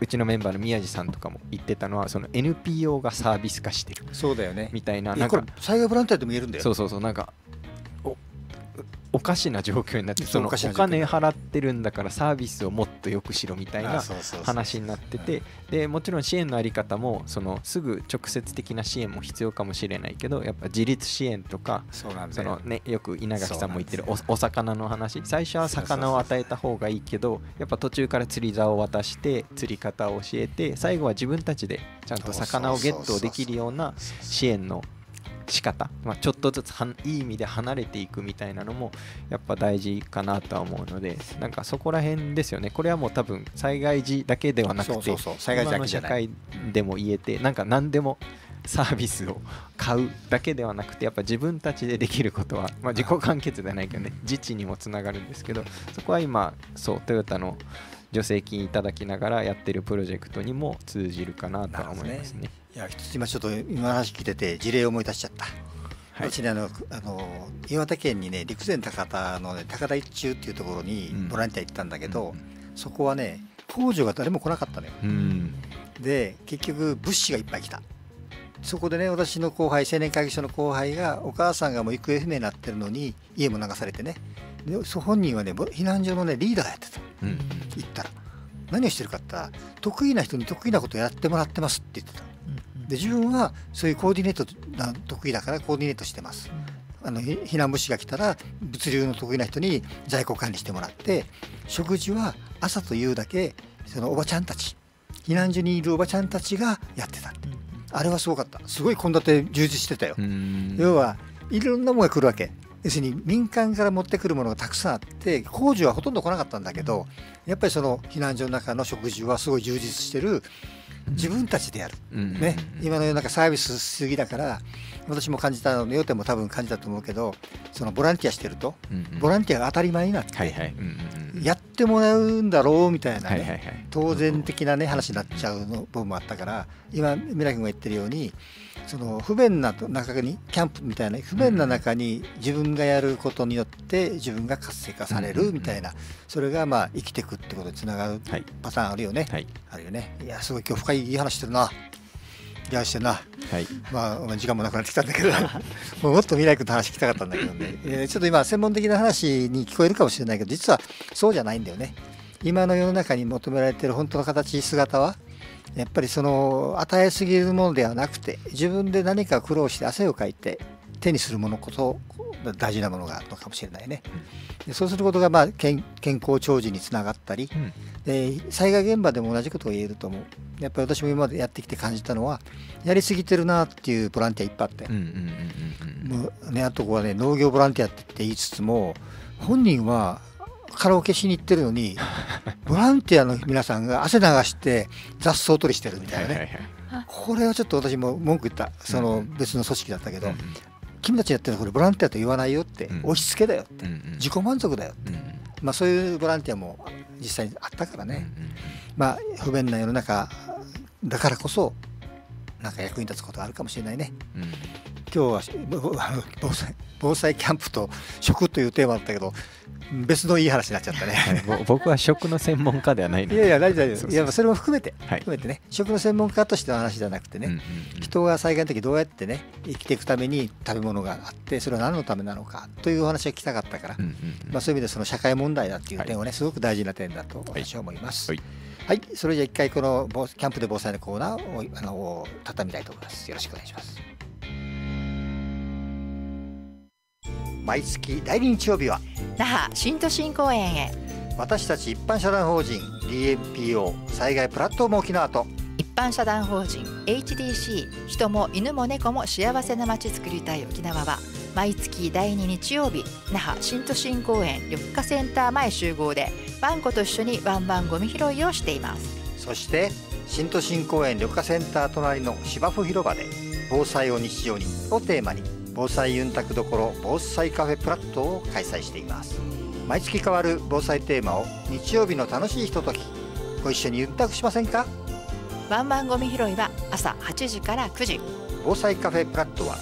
うちのメンバーの宮地さんとかも言ってたのはその NPO がサービス化してるそうだよね。みたいななんか災害ボランティアでも言えるんだよ。そうそうそうなんかおかしな状況になってそのお金払ってるんだからサービスをもっとよくしろみたいな話になっててでもちろん支援の在り方もそのすぐ直接的な支援も必要かもしれないけどやっぱ自立支援とかその、ね、よく稲垣さんも言ってるお魚の話。最初は魚を与えた方がいいけどやっぱ途中から釣り竿を渡して釣り方を教えて最後は自分たちでちゃんと魚をゲットできるような支援の仕方、まあ、ちょっとずついい意味で離れていくみたいなのもやっぱ大事かなとは思うのでなんかそこら辺ですよね。これはもう多分災害時だけではなくて今の社会でも言えてなんか何でもサービスを買うだけではなくてやっぱ自分たちでできることは、まあ、自己完結ではないけどね自治にもつながるんですけどそこは今そうトヨタの助成金いただきながらやってるプロジェクトにも通じるかなとは思いますね。いや今ちょっと今話聞いてて事例を思い出しちゃった。はい、私ねあのあの岩手県にね陸前高田の、ね、高田一中っていうところにボランティア行ったんだけど、うん、そこはね工場が誰も来なかったのよ。うん、で結局物資がいっぱい来た。そこでね私の後輩青年会議所の後輩がお母さんがもう行方不明になってるのに家も流されてね。で本人はね避難所のねリーダーやってた、うん、行ったら何をしてるかって言ったら得意な人に得意なことやってもらってますって言ってたで自分はそういうコーディネート得意だからコーディネートしてます。あの避難物資が来たら物流の得意な人に在庫管理してもらって食事は朝と夕だけそのおばちゃんたち避難所にいるおばちゃんたちがやってた、あれはすごかった。すごい献立充実してたよ。要はいろんなものが来るわけ。要するに民間から持ってくるものがたくさんあって工事はほとんど来なかったんだけどやっぱりその避難所の中の食事はすごい充実してる自分たちでやる、うんね、今の世の中サービスしすぎだから私も感じたので要点も多分感じたと思うけどそのボランティアしてるとうんうん。ボランティアが当たり前になって、はいはい。やってもらうんだろうみたいなね、はいはいはい。当然的なね話になっちゃうの部分もあったから今ミラ君が言ってるようにその不便な中にキャンプみたいな不便な中に自分がやることによって自分が活性化されるみたいな。それがまあ生きていくってことにつながるはい。パターンあるよね、はい。あるよね。いやすごい今日深いいい話してるな。リハしてるな。はい。まあ時間もなくなってきたんだけど。もうもっと未来君と話聞きたかったんだけどね、えーちょっと今専門的な話に聞こえるかもしれないけど実はそうじゃないんだよね。今の世の中に求められている本当の形姿はやっぱりその与えすぎるものではなくて自分で何か苦労して汗をかいて手にするものこそ大事なものがあるのかもしれないね。でそうすることがまあ健健康長寿につながったり、うんで災害現場でも同じことが言えると思う。やっぱり私も今までやってきて感じたのはやりすぎてるなっていうボランティアいっぱいあってね、あとこはね農業ボランティアって言いつつも本人はカラオケしに行ってるのに ボランティアの皆さんが汗流して雑草取りしてるみたいなね、これはちょっと私も文句言ったそのうん別の組織だったけど、うん君たちやってるのこれボランティアと言わないよって、うん押し付けだよって、自己満足だよ、うんまあ、そういうボランティアも実際にあったからね、うんまあ不便な世の中だからこそなんか役に立つことがあるかもしれないね。うん。うん今日は防災防災キャンプと食というテーマだったけど別のいい話になっちゃったね。はい。ぼ僕は食の専門家ではないので。いやいや大丈夫大丈そうそう夫いやそれも含めて、はい。含めてね。食の専門家としての話じゃなくてね、うんうんうん。人が災害の時どうやってね生きていくために食べ物があってそれは何のためなのかというお話が聞きたかったから、うんうんまあ、そういう意味でその社会問題だっていう点をね、すごく大事な点だと私は思います。はい。はい、それじゃあ一回この防キャンプで防災のコーナーをあの畳みたいと思います。よろしくお願いします。毎月第2日曜日は那覇新都心公園へ。私たち一般社団法人 DMPO 災害プラットフォーム沖縄と一般社団法人 HDC 人も犬も猫も幸せな街づくりたい沖縄は毎月第2日曜日那覇新都心公園緑化センター前集合でワンコと一緒にワンワンゴミ拾いをしています。そして新都心公園緑化センター隣の芝生広場で防災を日常にをテーマに防災ユンタクどころ防災カフェプラットを開催しています。毎月変わる防災テーマを日曜日の楽しいひとときご一緒にユンタクしませんか？ワンワンゴミ拾いは朝8時から9時。防災カフェプラットは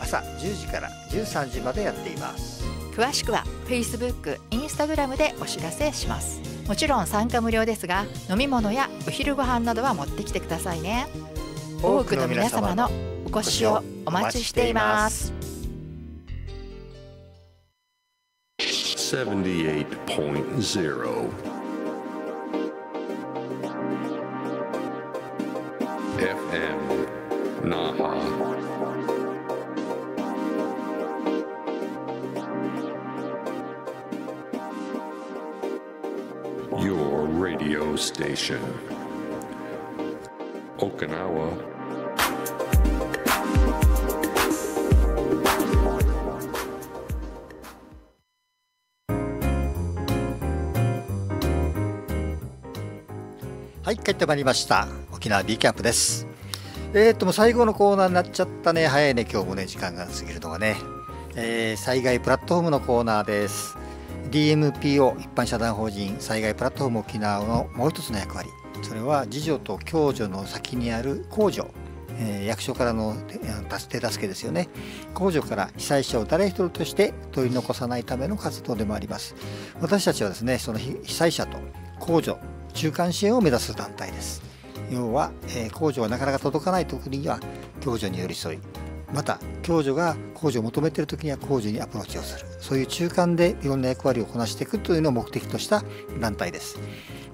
朝10時から13時までやっています。詳しくは Facebook、Instagram でお知らせします。もちろん参加無料ですが飲み物やお昼ご飯などは持ってきてくださいね。多くの皆様のお越しをお待ちしています78.0 FM Naha. Your radio station. Okinawa い帰ってまいりました。沖縄 B キャンプです。えー、っともう最後のコーナーになっちゃったね。早いね今日もね時間が過ぎるのがね、えー災害プラットフォームのコーナーです。DMPO 一般社団法人災害プラットフォーム沖縄のもう一つの役割。それは自助と共助の先にある公助。えー役所からの手助けですよね。公助から被災者を誰一人として取り残さないための活動でもあります。私たちはですねその被災者と公助中間支援を目指す団体です。要は、えー公助がなかなか届かない時には共助に寄り添いまた共助が公助を求めている時には公助にアプローチをする。そういう中間でいろんな役割をこなしていくというのを目的とした団体です。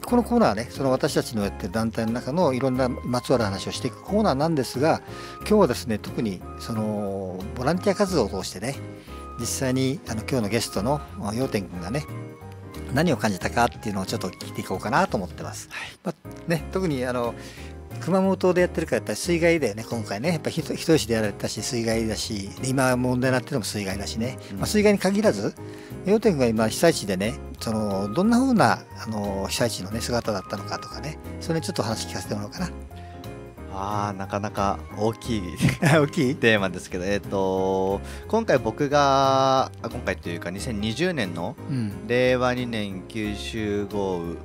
このコーナーはねその私たちのやってる団体の中のいろんなまつわる話をしていくコーナーなんですが今日はですね特にそのボランティア活動を通してね実際にあの今日のゲストの陽天君がね何を感じたかっていうのをちょっと聞いていこうかなと思ってます。まあね、特にあの熊本でやってるからやっぱり水害だよね今回ねやっぱり人人吉でやられたし水害だしで今問題になってるのも水害だしね、うん。まあ、水害に限らず要点が今被災地でねそのどんな風なあの被災地のね姿だったのかとかねそれにちょっと話聞かせてもらおうかあーなかなか大きいな 大きい？テーマですけど、えっと今回僕があ今回というか2020年のうん。令和2年九州豪雨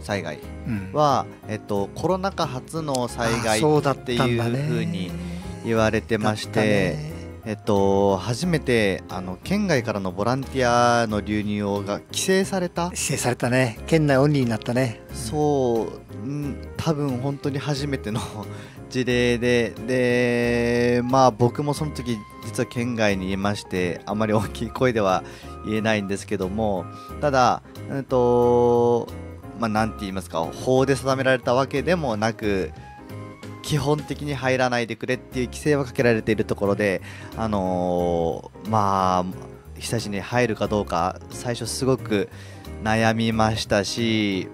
災害うん。は、えっと、コロナ禍初の災害っていうふうに言われてまして、えっと、初めてあの県外からのボランティアの流入をが規制された？規制されたね。県内オンリーになったね。そう、うん、多分本当に初めての 事例ででまあ僕もその時実は県外にいましてあまり大きい声では言えないんですけどもただ、えっとまあ、なんて言いますか法で定められたわけでもなく基本的に入らないでくれっていう規制はかけられているところで、あのーまあ日差しに入るかどうか最初すごく悩みましたし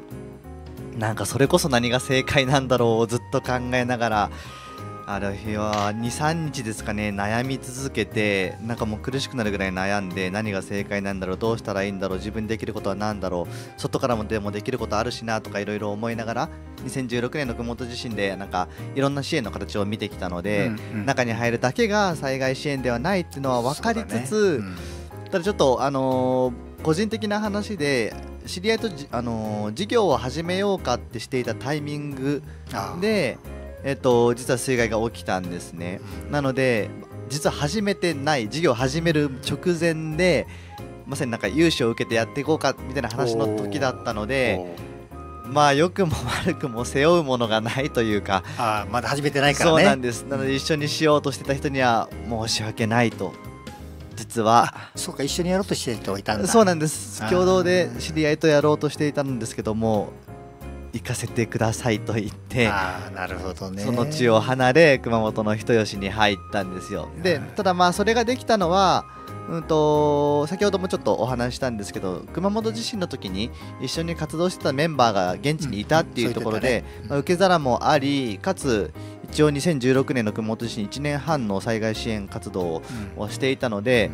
なんかそれこそ何が正解なんだろうをずっと考えながらある日は23日ですかね悩み続けてなんかもう苦しくなるぐらい悩んで何が正解なんだろうどうしたらいいんだろう自分にできることは何だろう外からもでもできることあるしなとかいろいろ思いながら2016年の熊本地震でなんかいろんな支援の形を見てきたので、うんうん。中に入るだけが災害支援ではないっていうのは分かりつつ、そうだね。ただちょっと、あのー個人的な話で知り合いとじ、あのー事業を始めようかってしていたタイミングで、えっと、実は水害が起きたんですね。なので実は始めてない事業を始める直前でまさになんか融資を受けてやっていこうかみたいな話の時だったのでまあ良くも 悪くも背負うものがないというか。ああまだ始めてないからね。そうなんです。なので一緒にしようとしてた人には申し訳ないと。実は。そうか一緒にやろうとしてる人がいたんだ。そうなんです。共同で知り合いとやろうとしていたんですけども行かせてくださいと言ってああなるほどね。その地を離れ熊本の人吉に入ったんですよ。でただまあそれができたのはうんと先ほどもちょっとお話ししたんですけど熊本地震の時に一緒に活動してたメンバーが現地にいたっていうところで、まあ受け皿もありかつ一応2016年の熊本地震1年半の災害支援活動うん。をしていたので、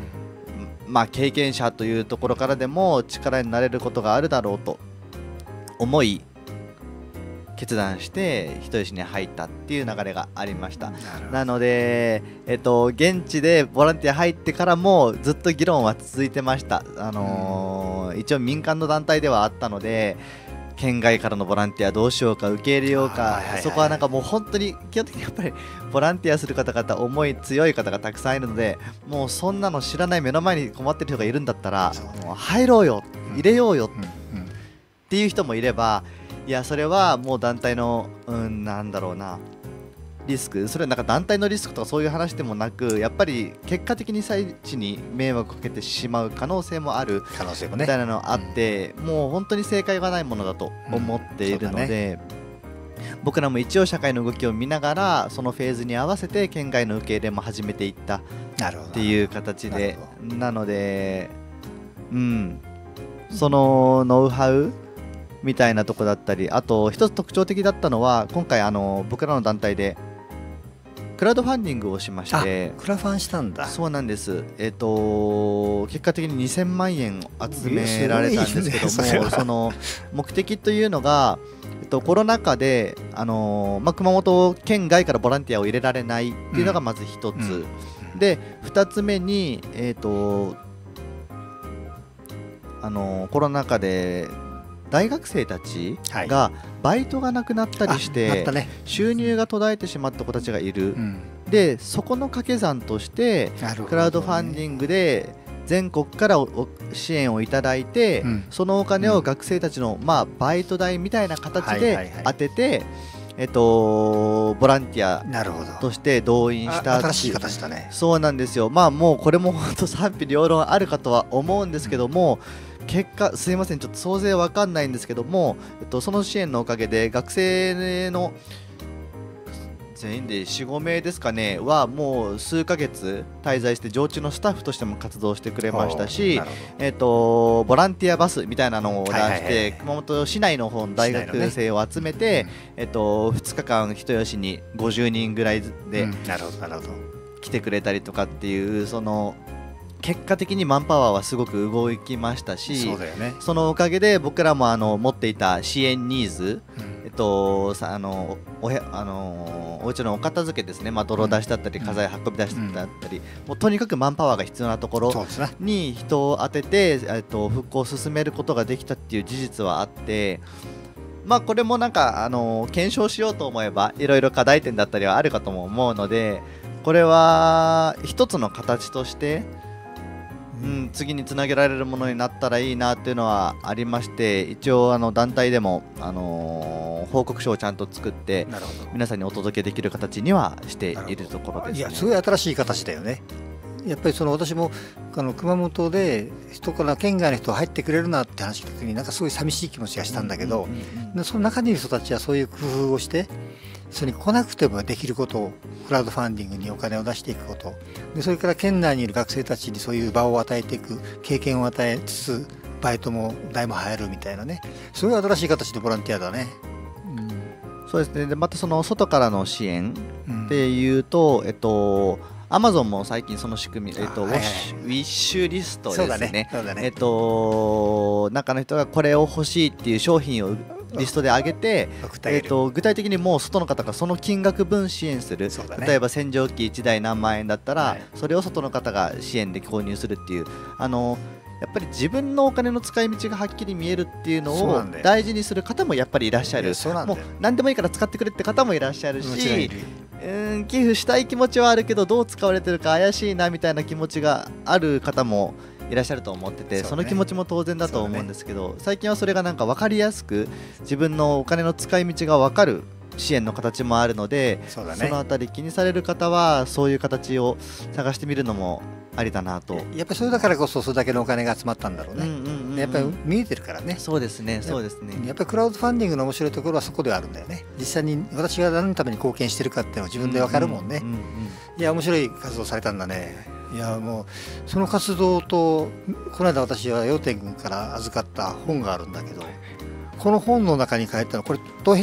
まあ、経験者というところからでも力になれることがあるだろうと思い決断して人吉に入ったっていう流れがありました。なので、えっと、現地でボランティア入ってからもずっと議論は続いてました、あのー一応民間の団体ではあったので県外からのボランティアどうしようか受け入れようかそこはなんかもう本当に基本的にやっぱりボランティアする方々思い強い方がたくさんいるのでもうそんなの知らない目の前に困ってる人がいるんだったらもう入ろうよ入れようようん。うん。っていう人もいればいやそれはもう団体のうんなんだろうな。リスク。それはなんか団体のリスクとかそういう話でもなくやっぱり結果的に被災地に迷惑をかけてしまう可能性もある可能性もね。みたいなのあって、もう本当に正解がないものだと思っているので、僕らも一応社会の動きを見ながらそのフェーズに合わせて県外の受け入れも始めていったっていう形でなのでうん。そのノウハウみたいなとこだったりあと一つ特徴的だったのは今回あの僕らの団体でクラウドファンディングをしましてクラファンしたんだ。そうなんです。えっ、と結果的に2000万円集められたんですけどもねその目的というのがえっと、コロナ禍で、あのーまあ、熊本県外からボランティアを入れられないっていうのがまず一つ、うん。で2つ目に、えーとあのーコロナ禍で大学生たちはい。がバイトがなくなったりして、収入が途絶えてしまった子たちがいる、うん。でそこの掛け算としてクラウドファンディングで全国から支援をいただいて、うん。そのお金を学生たちの、まあ、バイト代みたいな形で当てて、えっと、ボランティアとして動員したあ新しい形だね。そうなんですよ。まあもうこれも本当賛否両論あるかとは思うんですけども、結果すいませんちょっと総勢わかんないんですけども、えっと、その支援のおかげで学生の全員で45名ですかねはもう数ヶ月滞在して常駐のスタッフとしても活動してくれましたしえっとボランティアバスみたいなのを出して、はいはいはい。熊本市内の方の大学生を集めて、えっと、2日間人吉に50人ぐらいどでうんなるほどなるほど。来てくれたりとかっていうその結果的にマンパワーはすごく動きましたしそね、そのおかげで僕らもあの持っていた支援ニーズうん。えっと、さあのおへあのお家のお片付けですね、まあ、泥出しだったり、うん。家財運び出しだったり、もうとにかくマンパワーが必要なところに人を当てて、えっと、復興を進めることができたっていう事実はあって、まあ、これもなんか、あの検証しようと思えばいろいろ課題点だったりはあるかとも思うのでこれは一つの形として、うん、次につなげられるものになったらいいなっていうのはありまして一応あの団体でも、あのー報告書をちゃんと作って皆さんにお届けできる形にはしているところです、ね。いやすごい新しい形だよね。やっぱりその私もあの熊本で人から県外の人が入ってくれるなって話した時になんかすごい寂しい気持ちがしたんだけど、その中にいる人たちはそういう工夫をしてそれに来なくてもできることをクラウドファンディングにお金を出していくこと。でそれから県内にいる学生たちにそういう場を与えていく経験を与えつつバイトも代も入るみたいなね。すごい新しい形でボランティアだね。そうですね。でまたその外からの支援うんっていうと、えっと、アマゾンも最近その仕組み、えっと、はい。はいウィッシュリストですね。ね。そうだね。えっと、中の人がこれを欲しいっていう商品をリストで上げて、えっと、具体的にもう外の方がその金額分支援する、ね。例えば洗浄機1台何万円だったら、はい。それを外の方が支援で購入するっていう。あのやっぱり自分のお金の使い道がはっきり見えるっていうのを大事にする方もやっぱりいらっしゃる。もう何でもいいから使ってくれって方もいらっしゃるしうん寄付したい気持ちはあるけどどう使われてるか怪しいなみたいな気持ちがある方もいらっしゃると思っててそ,、の気持ちも当然だと思うんですけど、最近はそれがなんか分かりやすく自分のお金の使い道が分かる支援の形もあるのでそね。のあたり気にされる方はそういう形を探してみるのもありだなと。やっぱりそれだからこそそれだけのお金が集まったんだろうね、うんうんうんうん。やっぱり見えてるからね。そうですねそうですね。やっぱりクラウドファンディングの面白いところはそこではあるんだよね。実際に私が何のために貢献してるかっていうのを自分でわかるもんね、うううん。いや面白い活動されたんだねいやもうその活動とこの間私は陽天君から預かった本があるんだけどこの本の中に書いたのこれ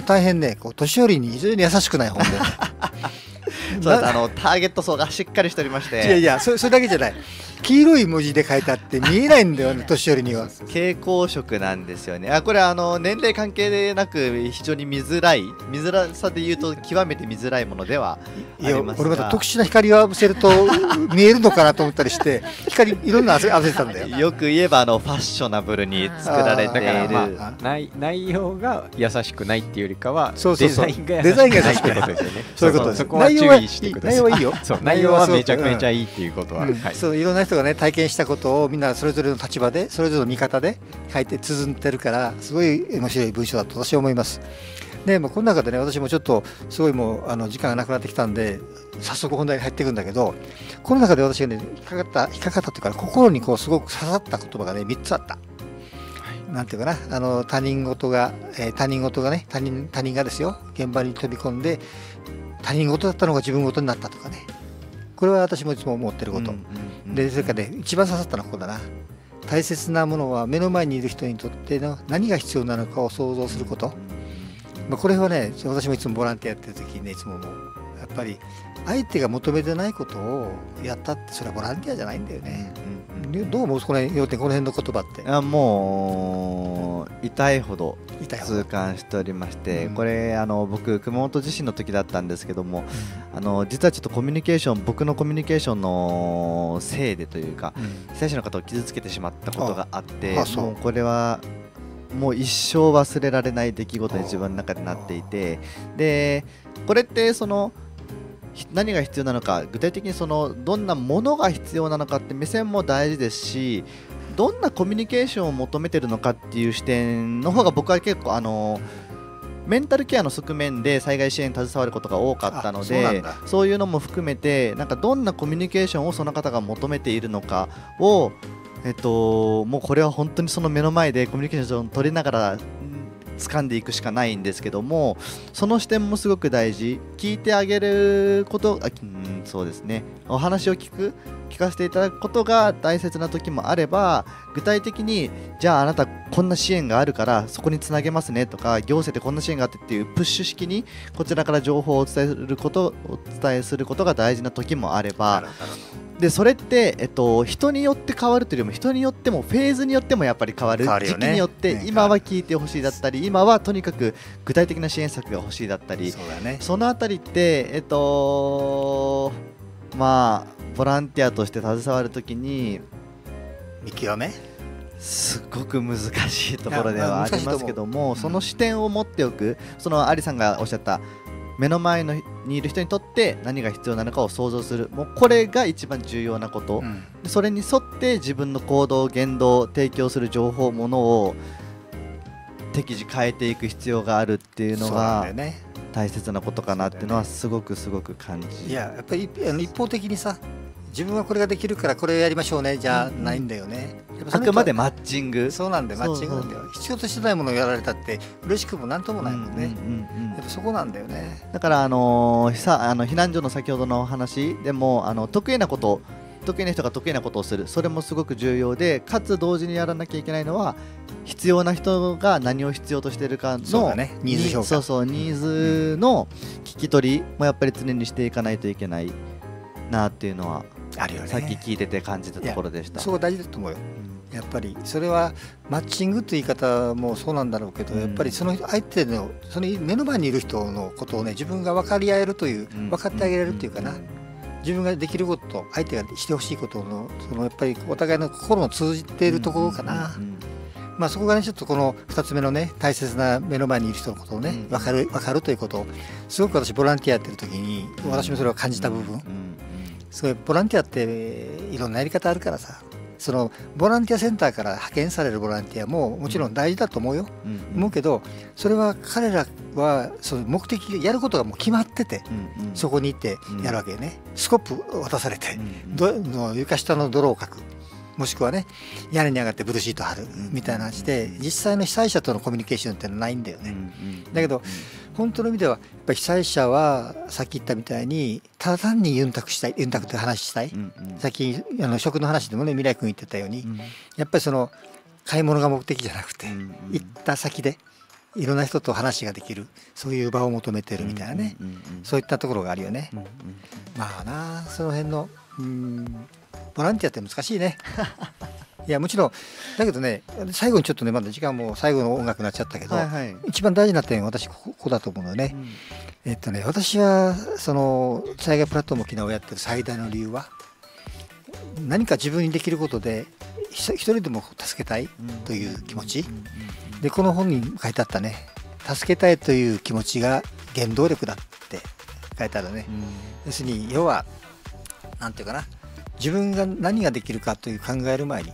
大変ねこう年寄りに非常に優しくない本で。そうですあのターゲット層がしっかりしておりまして。いやいやそれそれだけじゃない。黄色い文字で書いてあって見えないんだよね 年寄りには。蛍光色なんですよね。あこれあの年齢関係でなく非常に見づらい見づらさで言うと極めて見づらいものではありますが。俺また特殊な光を浴びせると 見えるのかなと思ったりして光いろんなの浴びせたんだよ。よく言えばあのファッショナブルに作られている。まあ内内容が優しくないっていうよりかはそうそうそう。デザインがデザインが優優しくないってことですよね。そういうことです。そこは注内容はいい。意してください内容はいいよ。そう内容はめちゃめちゃいいっていうことは、うん。はい。そういろんな人がね体験したことをみんなそれぞれの立場でそれぞれの見方で書いて綴ってるからすごい面白い文章だと私は思います。でもうこの中でね私もちょっとすごいもうあの時間がなくなってきたんで早速本題に入っていくんだけどこの中で私がね引っかかった引っかかったというか心にこうすごく刺さった言葉がね3つあった。なんていうかなあの他人事が、えー他人事がね他人他人がですよ現場に飛び込んで他人事だったのが自分事になったとかね。これは私もいつも思ってること。でそれからね一番刺さったのはここだな。大切なものは目の前にいる人にとっての何が必要なのかを想像すること、まあ、これはね私もいつもボランティアやってる時にねいつも思う。やっぱり相手が求めてないことをやったってそれはボランティアじゃないんだよね、うんどう思うこの辺要点この辺の言葉って。あもう痛いほど痛いほ痛感しておりまして、うん。これあの僕熊本地震の時だったんですけどもあの実はちょっとコミュニケーション僕のコミュニケーションのせいでというかうん。被災者の方を傷つけてしまったことがあってもうこれはもう一生忘れられない出来事に自分の中でなっていてでこれってそのひ何が必要なのか具体的にそのどんなものが必要なのかって目線も大事ですしどんなコミュニケーションを求めてるのかっていう視点の方が僕は結構あのメンタルケアの側面で災害支援に携わることが多かったのでだ。そういうのも含めてなんかどんなコミュニケーションをその方が求めているのかをえっともうこれは本当にその目の前でコミュニケーションを取りながらん掴んでいくしかないんですけどもその視点もすごく大事。聞いてあげることあそうですね。お話を聞く聞かせていただくことが大切な時もあれば具体的にじゃああなたこんな支援があるからそこにつなげますねとか行政でこんな支援があってっていうプッシュ式にこちらから情報をお伝えすることお伝えすることが大事な時もあればでそれって、えっと、人によって変わるというよりも人によってもフェーズによってもやっぱり変わる。ね。時期によってね今は聞いてほしいだったり今はとにかく具体的な支援策が欲しいだったりそうだね。そのあたりってえっとまあボランティアとして携わるときに見極め？すごく難しいところではありますけども、う。んその視点を持っておく。そのアリさんがおっしゃった目の前のにいる人にとって何が必要なのかを想像する。もうこれが一番重要なこと、うん。でそれに沿って自分の行動言動提供する情報ものを適時変えていく必要があるっていうのが大切なことかなっていうのはすごくすごく感じいややっぱり一方的にさ自分はこれができるからこれをやりましょうね。じゃないんだよね、やっぱそれとあくまでマッチング。そうなんだよ。マッチングなんだよ。必要としてないものをやられたって嬉しくもなんともないもんね、うんうんうんやっぱそこなんだよね。だから、あのーさあの避難所の先ほどのお話でもあの得意なこと得意な人が得意なことをする。それもすごく重要でかつ同時にやらなきゃいけないのは必要な人が何を必要としているかのそうだね。ニーズ評価。そうそうニーズの聞き取りもやっぱり常にしていかないといけないなっていうのは、あるよね。さっき聞いてて感じたところでした。そこ大事だと思うよ。うん。やっぱりそれはマッチングという言い方もそうなんだろうけど、うん。やっぱりその相手のその目の前にいる人のことをね自分が分かり合えるという、うん。分かってあげられるっていうかな、自分ができることと相手がしてほしいことのそのやっぱりお互いの心の通じているところかな、うんうんまあそこがねちょっとこの2つ目のね大切な目の前にいる人のことをねうん。分かる分かるということ。をすごく私ボランティアやってる時に私もそれを感じた部分、うんうんすごいボランティアっていろんなやり方あるからさ。そのボランティアセンターから派遣されるボランティアももちろん大事だと思うよ、うん。うん。思うけどそれは彼らはその目的やることがもう決まっててうんうん。そこに行ってやるわけよね、スコップ渡されてうんどの床下の泥をかく。もしくはね屋根に上がってブルーシート貼るんみたいな話で実際の被災者とのコミュニケーションってのはないんだよね、だけど本当の意味ではやっぱり被災者はさっき言ったみたいにただ単にユンタクしたいユンタクという話したい、うんうん。さっきあの食の話でもね未来君言ってたように、うん。やっぱりその買い物が目的じゃなくて、うんうん。行った先でいろんな人と話ができるそういう場を求めてるみたいなね、うんうんうんそういったところがあるよね、うんうん。まあなその辺のうんボランティアって難しいね いやもちろんだけどね最後にちょっとねまだ時間も最後の音楽になっちゃったけど、はいはい。一番大事な点私こここだと思うのよね、えっとね私はその災害プラットフォーム沖縄をやってる最大の理由は何か自分にできることでひ一人でも助けたいという気持ち。でこの本に書いてあったね。助けたいという気持ちが原動力だって書いてあるね。要するに要はなんていうかな。自分が何ができるかという考える前に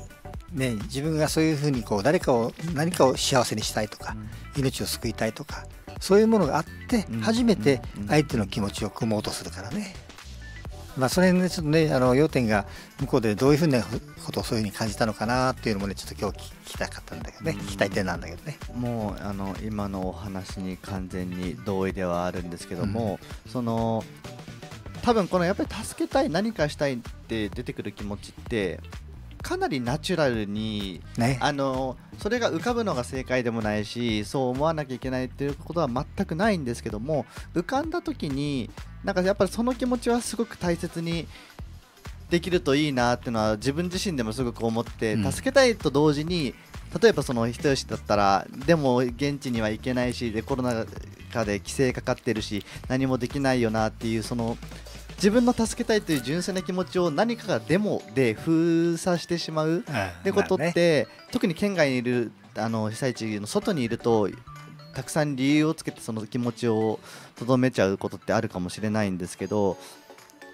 ね自分がそういうふうにこう誰かを何かを幸せにしたいとか命を救いたいとかそういうものがあってうん。初めてうん。相手の気持ちを組もうとするからね。まあそれねちょっとねあの要点が向こうでどういうふうなことをそういうふうに感じたのかなっていうのもねちょっと今日聞きたかったんだけどね。うん。聞きたい点なんだけどね。もうあの今のお話に完全に同意ではあるんですけども、その多分このやっぱり助けたい何かしたいって出てくる気持ちってかなりナチュラルにね。あのそれが浮かぶのが正解でもないしそう思わなきゃいけないっていうことは全くないんですけども浮かんだ時になんかやっぱりその気持ちはすごく大切にできるといいなっていうのは自分自身でもすごく思って、うん。助けたいと同時に例えばその人吉だったらでも現地には行けないしでコロナ禍で規制かかってるし何もできないよなっていうその自分の助けたいという純粋な気持ちを何かがデモで封鎖してしまうってことって、特に県外にいるあの被災地の外にいるとたくさん理由をつけてその気持ちをとどめちゃうことってあるかもしれないんですけど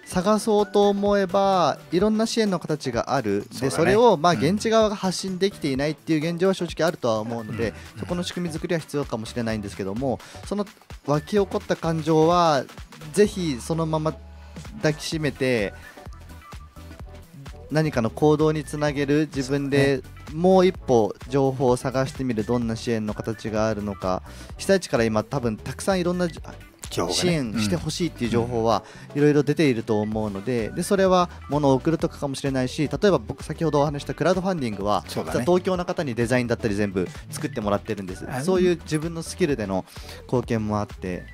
探そうと思えばいろんな支援の形がある。そでそれをまあうん。現地側が発信できていないっていう現状は正直あるとは思うので、うん。そこの仕組み作りは必要かもしれないんですけどもその湧き起こった感情はぜひそのまま抱きしめて何かの行動につなげる自分でもう一歩情報を探してみるどんな支援の形があるのか被災地から今多分たくさんいろんな支援してほしいっていう情報はいろいろ出ていると思うのででそれは物を送るとかかもしれないし例えば僕先ほどお話ししたクラウドファンディングは、ね。実は東京の方にデザインだったり全部作ってもらってるんです。あそういう自分のスキルでの貢献もあって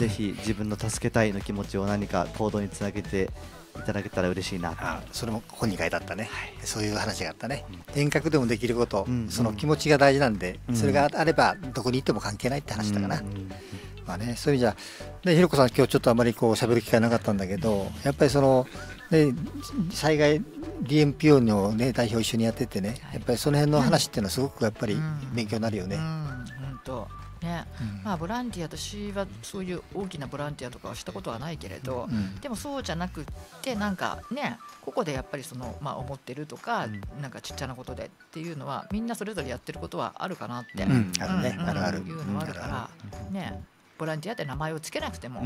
ぜひ自分の助けたいの気持ちを何か行動につなげていただけたら嬉しいなあそれも本に書いてあったね、そういう話があったね、遠隔でもできること、うんその気持ちが大事なんで、うん。それがあればどこに行っても関係ないって話だから、うんまあね、そういう意味じゃ、ね、ひろこさん、今日ちょっとあまりこう喋る機会なかったんだけど、やっぱりその、ね、災害 DMPO の、ね、代表一緒にやっててね、はい。やっぱりその辺の話っていうのはすごくやっぱりうん勉強になるよね。うん、本当まあボランティア私はそういう大きなボランティアとかはしたことはないけれど、うん。でもそうじゃなくってなんかねここでやっぱりそのまあ思ってるとか、うん。なんかちっちゃなことでっていうのはみんなそれぞれやってることはあるかなって、うん。あるね。うんあるある。いうのはあるから、ねボランティアって名前をつけなくても、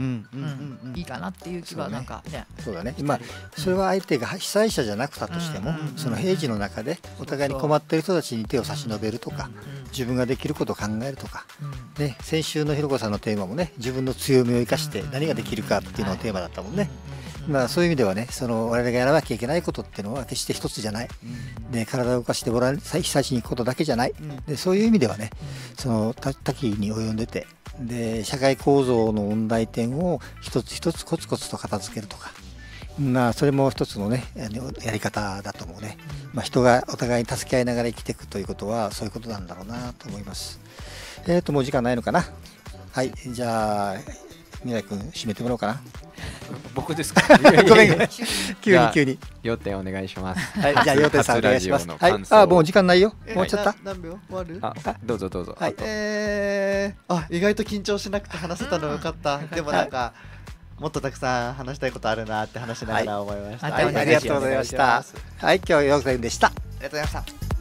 いいかなっていう気はなんかね。そうだね、まあ、それは相手が被災者じゃなくたとしても、うんその平時の中でお互いに困っている人たちに手を差し伸べるとか、自分ができることを考えるとか、うん。ね、先週のひろこさんのテーマもね自分の強みを生かしてうん。何ができるかっていうのがテーマだったもんね、うんまあ、そういう意味ではねその我々がやらなきゃいけないことっていうのは決して一つじゃない、で体を動かしてボラン被災地に行くことだけじゃない、でそういう意味ではねその多多岐に及んでてで社会構造の問題点を一つ一つコツコツと片付けるとか。まあそれも一つのねやり方だと思うね、まあ、人がお互いに助け合いながら生きていくということはそういうことなんだろうなと思います。えっ、ともう時間ないのかな？はいじゃあ未来君締めてもらおうかな。僕ですか？ごめんごめん。急に急に。要点お願いします。はい。じゃあ要点さんお願いします。はい。あもう時間ないよ。もうちょっとな何秒？終わる？あどうぞどうぞ。はい。あと。えー、あ意外と緊張しなくて話せたのよかった。でもなんかもっとたくさん話したいことあるなって話しながら思いました、はい。はい。ありがとうございました。はい。今日は要点でした。ありがとうございました